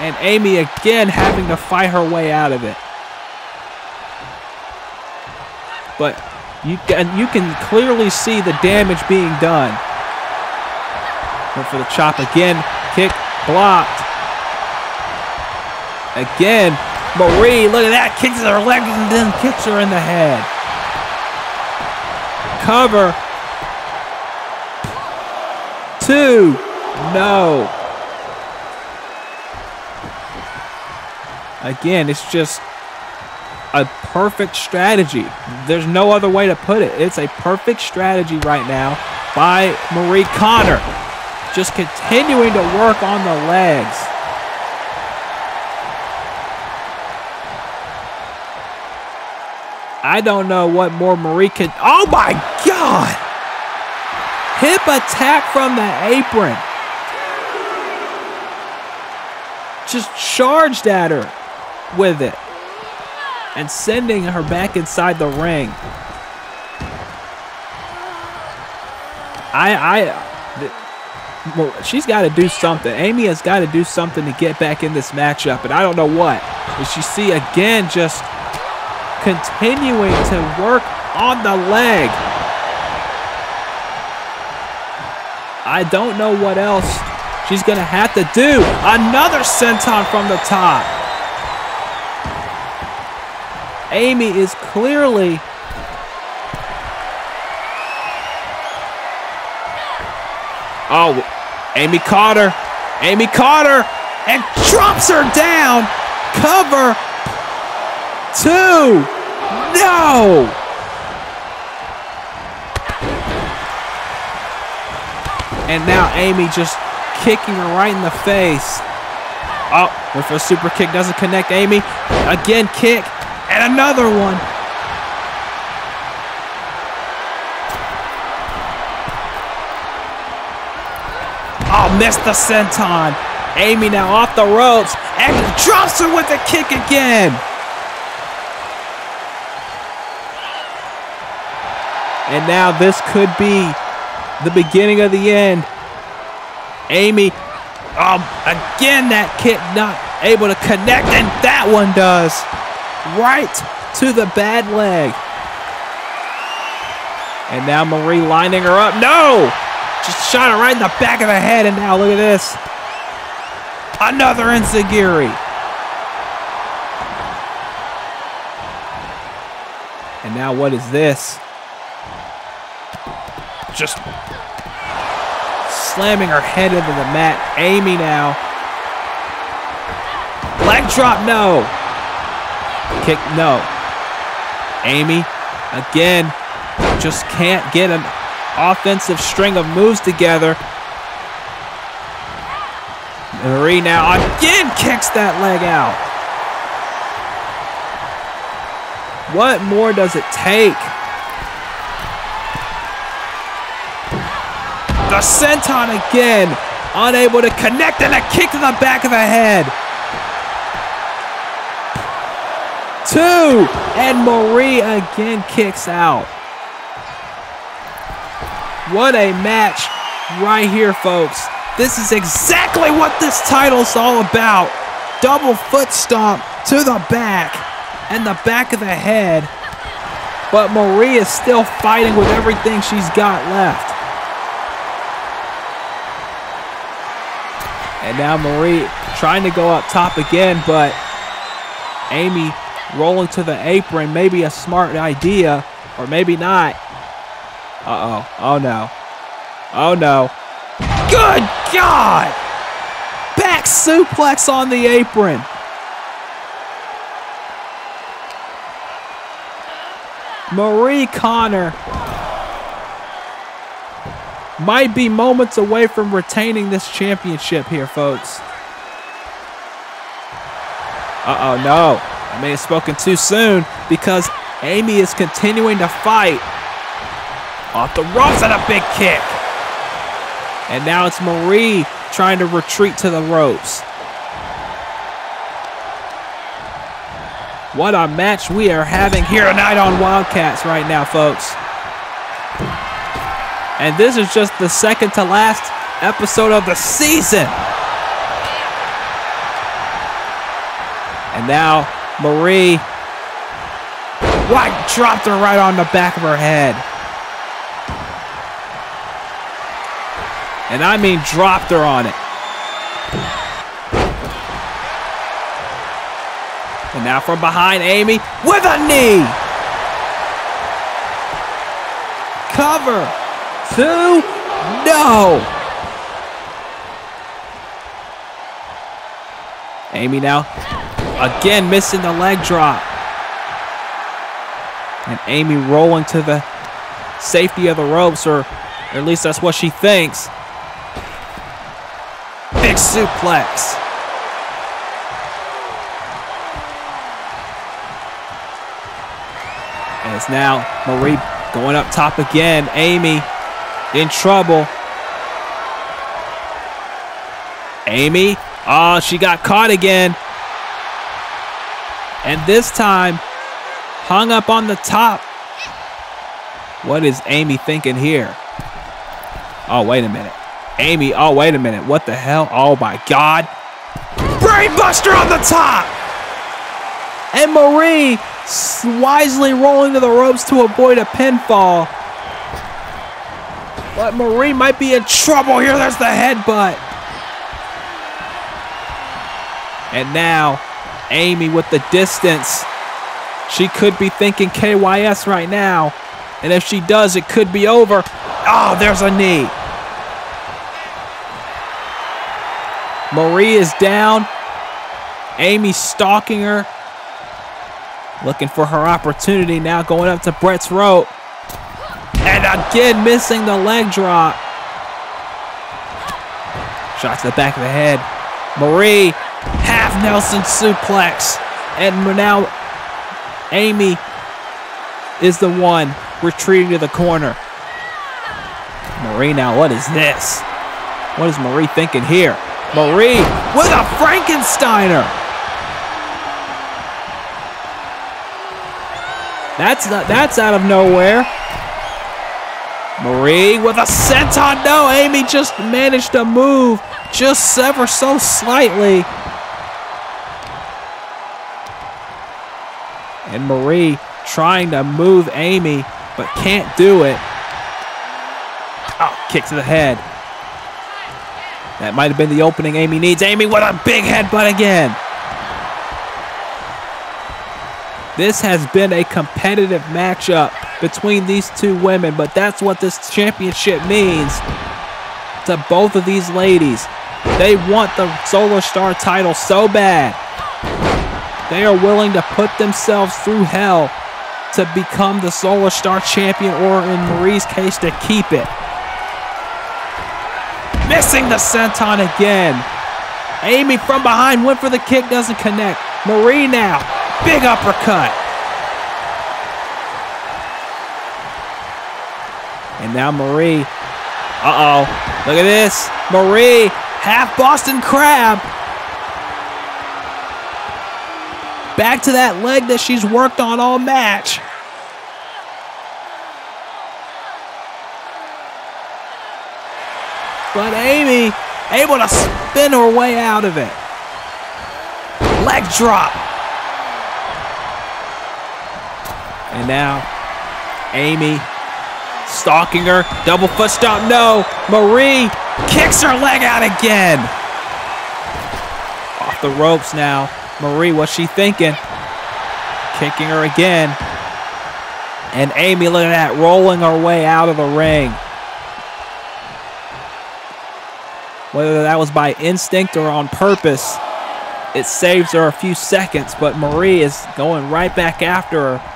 And Amy again having to fight her way out of it. But you can you can clearly see the damage being done. Went for the chop again. Kick blocked. Again, Marie, look at that. Kicks her leg and then kicks her in the head. Cover. Two. No. Again, it's just a perfect strategy. There's no other way to put it. It's a perfect strategy right now by Marie Connor. Just continuing to work on the legs. I don't know what more Marie can. Oh my God! Hip attack from the apron. Just charged at her with it and sending her back inside the ring. I, I, well, she's got to do something. Amy has got to do something to get back in this matchup, and I don't know what. But you see again, just continuing to work on the leg. I don't know what else she's going to have to do. Another senton from the top. Amy is clearly Oh, Amy Carter. Amy Carter and drops her down. Cover. Two. No! And now Amy just kicking her right in the face. Oh, with a super kick doesn't connect Amy. Again, kick. And another one. Oh, missed the senton. Amy now off the ropes and drops her with a kick again. And now this could be the beginning of the end. Amy, um, again that kick not able to connect, and that one does. Right to the bad leg. And now Marie lining her up. No! Just shot her right in the back of the head, and now look at this. Another Enzuigiri. And now what is this? Just slamming her head into the mat. Amy now. Leg drop, no. Kick, no. Amy, again, just can't get an offensive string of moves together. Marie now again kicks that leg out. What more does it take? The senton again, unable to connect, and a kick to the back of the head. Two, and Marie again kicks out. What a match right here, folks. This is exactly what this title's all about. Double foot stomp to the back and the back of the head. But Marie is still fighting with everything she's got left. And now Marie trying to go up top again, but Amy rolling to the apron. Maybe a smart idea, or maybe not. Uh-oh. Oh, no. Oh, no. Good God! Back suplex on the apron. Marie Connor might be moments away from retaining this championship here, folks. Uh-oh, no. I may have spoken too soon because Amy is continuing to fight. Off the ropes and a big kick. And now it's Marie trying to retreat to the ropes. What a match we are having here tonight on Wildcats right now, folks. And this is just the second to last episode of the season. And now Marie right, dropped her right on the back of her head. And I mean dropped her on it. And now from behind Amy with a knee. Cover. Two. No. Amy now again missing the leg drop. And Amy rolling to the safety of the ropes, or, at least that's what she thinks. Big suplex. And it's now Marie going up top again. Amy in trouble. Amy. Oh, she got caught again. And this time, hung up on the top. What is Amy thinking here? Oh, wait a minute. Amy, oh, wait a minute. What the hell? Oh, my God. Brainbuster on the top. And Marie wisely rolling to the ropes to avoid a pinfall. But Marie might be in trouble here. There's the headbutt. And now, Amy with the distance. She could be thinking KYS right now. And if she does, it could be over. Oh, there's a knee. Marie is down. Amy stalking her. Looking for her opportunity now, going up to Brett's rope. And again, missing the leg drop. Shot to the back of the head. Marie, Nelson suplex. And now Amy is the one retreating to the corner. Marie now, what is this? What is Marie thinking here? Marie with a Frankensteiner. That's not, that's out of nowhere. Marie with a senton. No, Amy just managed to move just ever so slightly. And Marie trying to move Amy, but can't do it. Oh, kick to the head. That might have been the opening Amy needs. Amy what a big headbutt again. This has been a competitive matchup between these two women, but that's what this championship means to both of these ladies. They want the Solar Star title so bad. They are willing to put themselves through hell to become the Solar Star champion, or in Marie's case, to keep it. Missing the senton again. Amy from behind went for the kick, doesn't connect. Marie now, big uppercut. And now Marie. Uh oh. Look at this. Marie, half Boston Crab. Back to that leg that she's worked on all match. But Amy able to spin her way out of it. Leg drop. And now Amy stalking her. Double foot stomp. No. Marie kicks her leg out again. Off the ropes now. Marie, what's she thinking? Kicking her again. And Amy, look at that, rolling her way out of the ring. Whether that was by instinct or on purpose, it saves her a few seconds, but Marie is going right back after her.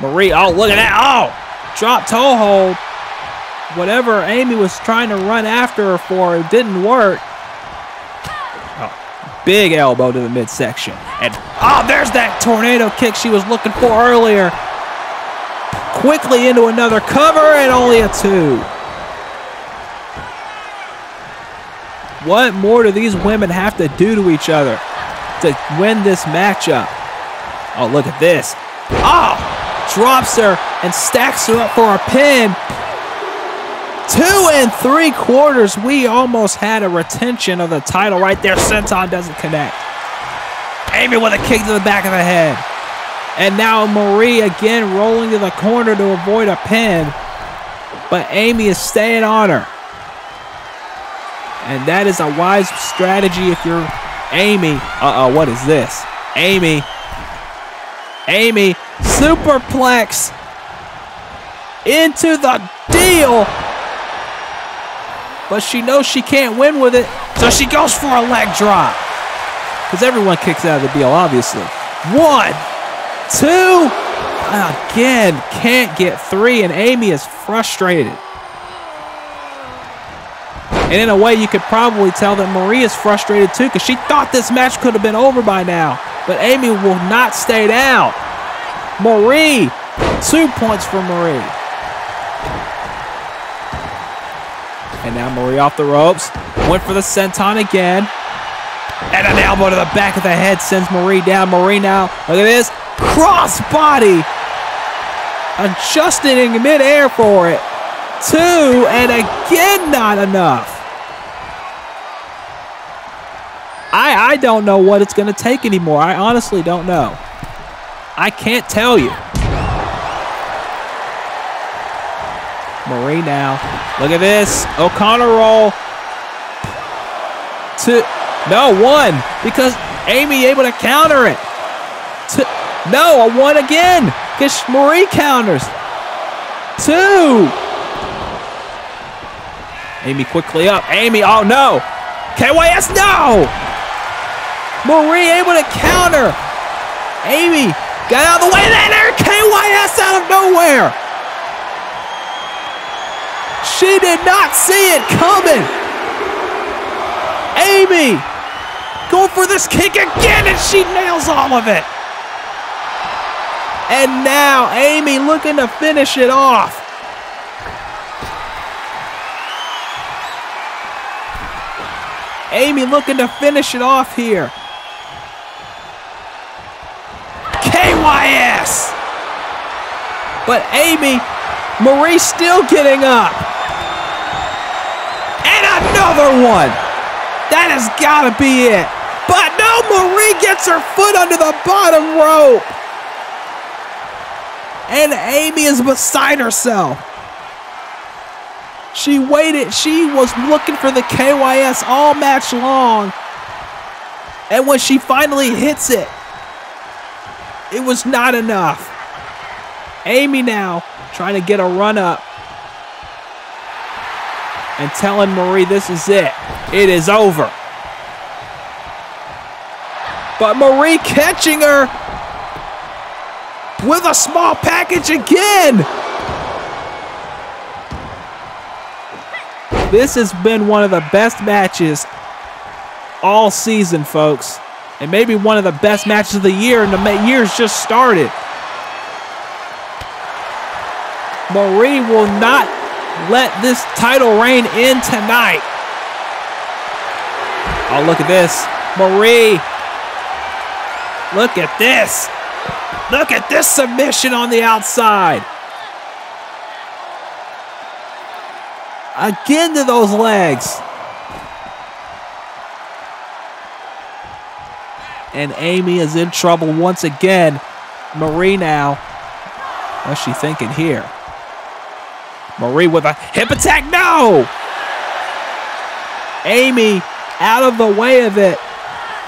Marie, oh, look at that. Oh, drop toe hold. Whatever Amy was trying to run after her for, it didn't work. Big elbow to the midsection. And, oh, there's that tornado kick she was looking for earlier. Quickly into another cover and only a two. What more do these women have to do to each other to win this matchup? Oh, look at this. Oh, drops her and stacks her up for a pin. Two and three quarters. We almost had a retention of the title right there. Senton doesn't connect. Amy with a kick to the back of the head. And now Marie again rolling to the corner to avoid a pin. But Amy is staying on her. And that is a wise strategy if you're Amy. Uh-oh, what is this? Amy. Amy, superplex into the deal. But she knows she can't win with it, so she goes for a leg drop. Because everyone kicks out of the deal, obviously. One, two, again, can't get three, and Amy is frustrated. And in a way, you could probably tell that Marie is frustrated too because she thought this match could have been over by now. But Amy will not stay down. Marie, two points for Marie. And now Marie off the ropes. Went for the senton again. And an elbow to the back of the head sends Marie down. Marie now, look at this. Cross body. Adjusted in midair for it. Two, and again, not enough. I, I don't know what it's going to take anymore. I honestly don't know. I can't tell you. Marie now. Look at this. O'Connor roll. Two. No, one. Because Amy able to counter it. Two. No, a one again. Because Marie counters. Two. Amy quickly up. Amy, oh no. KYS, no. Marie able to counter. Amy got out of the way. There, KYS out of nowhere. She did not see it coming. Amy going for this kick again, and she nails all of it. And now Amy looking to finish it off. Amy looking to finish it off here. KYS. But Amy, Marie still getting up. Another one. That has got to be it. But no, Marie gets her foot under the bottom rope. And Amy is beside herself. She waited. She was looking for the KYS all match long. And when she finally hits it, it was not enough. Amy now trying to get a run up and telling Marie this is it. It is over. But Marie catching her with a small package again. This has been one of the best matches all season, folks. And maybe one of the best matches of the year, and the year's just started. Marie will not let this title reign in tonight. Oh, look at this. Marie. Look at this. Look at this submission on the outside. Again to those legs. And Amy is in trouble once again. Marie now. What's she thinking here? Marie with a hip attack. No! Amy out of the way of it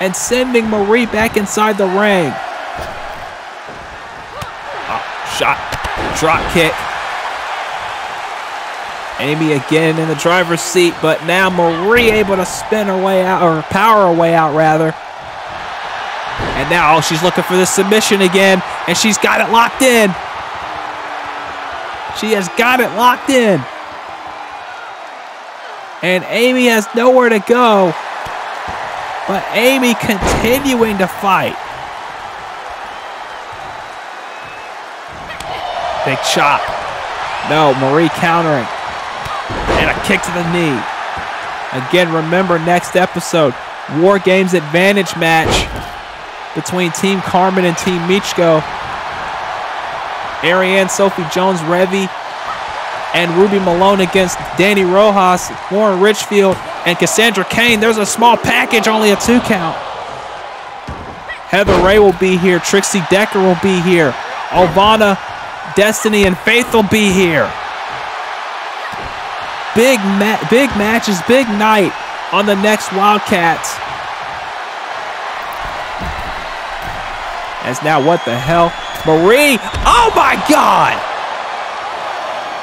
and sending Marie back inside the ring. Oh, shot. Drop kick. Amy again in the driver's seat, but now Marie able to spin her way out, or power her way out, rather. And now she's looking for the submission again, and she's got it locked in. She has got it locked in. And Amy has nowhere to go. But Amy continuing to fight. Big chop. No, Marie countering. And a kick to the knee. Again, remember next episode, War Games Advantage match between Team Carmen and Team Michiko. Ariane, Sophie Jones, Revy, and Ruby Malone against Danny Rojas, Lauren Richfield, and Cassandra Kane. There's a small package, only a two count. Heather Ray will be here. Trixie Decker will be here. Ovana, Destiny, and Faith will be here. Big, ma- big matches, big night on the next Wildcats. As now, what the hell? Marie, oh Oh, my God!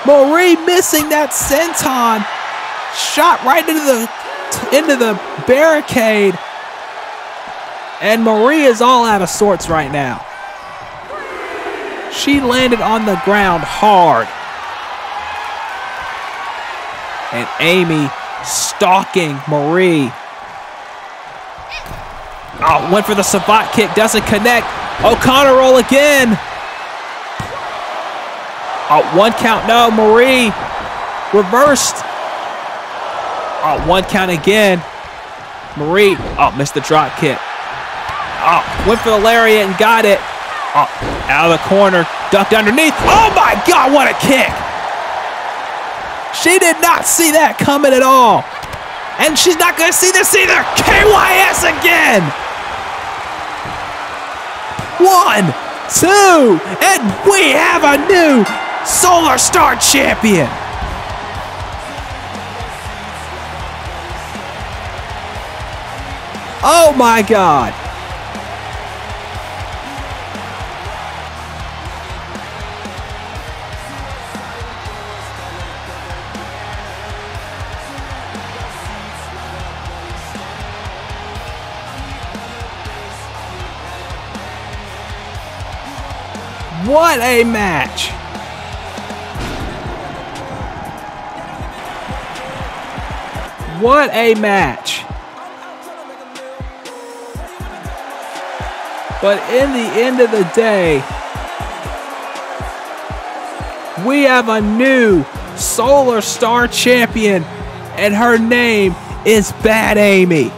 Marie missing that senton, shot right into the into the barricade, and Marie is all out of sorts right now. She landed on the ground hard, and Amy stalking Marie. Oh, went for the savate kick, doesn't connect. O'Connor roll again. Oh, one count. No, Marie reversed. Oh, one count again. Marie. Oh, missed the drop kick. Oh, went for the lariat and got it. Oh, out of the corner. Ducked underneath. Oh my God, what a kick. She did not see that coming at all. And she's not going to see this either. KYS again. One, two, and we have a new Solar Star champion. Oh my God. What a match! What a match! But in the end of the day, we have a new Solar Star champion, and her name is Bad Amy.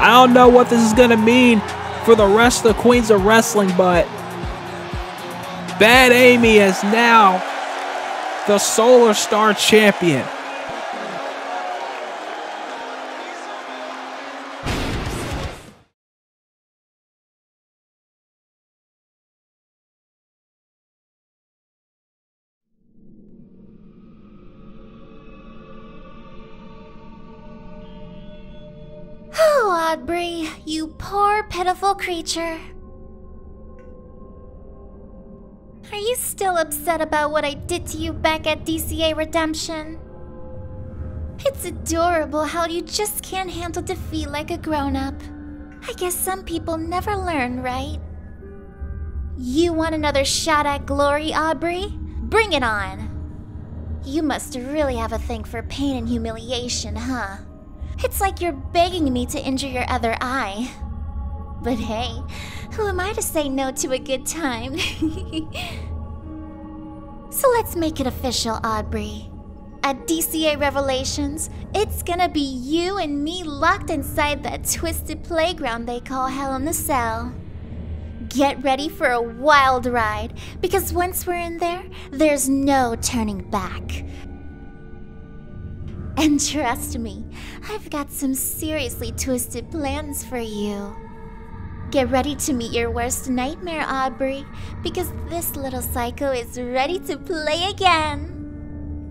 I don't know what this is going to mean for the rest of the Queens of Wrestling, but Bad Amy is now the Solar Star champion. Oh, Aubrey, you poor, pitiful creature. Are you still upset about what I did to you back at DCA Redemption? It's adorable how you just can't handle defeat like a grown up. I guess some people never learn, right? You want another shot at glory, Aubrey? Bring it on! You must really have a thing for pain and humiliation, huh? It's like you're begging me to injure your other eye. But hey, who am I to say no to a good time? so let's make it official, Aubrey. At DCA Revelations, it's gonna be you and me locked inside that twisted playground they call Hell in the Cell. Get ready for a wild ride, because once we're in there, there's no turning back. And trust me, I've got some seriously twisted plans for you. Get ready to meet your worst nightmare, Aubrey, because this little psycho is ready to play again.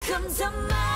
Come to my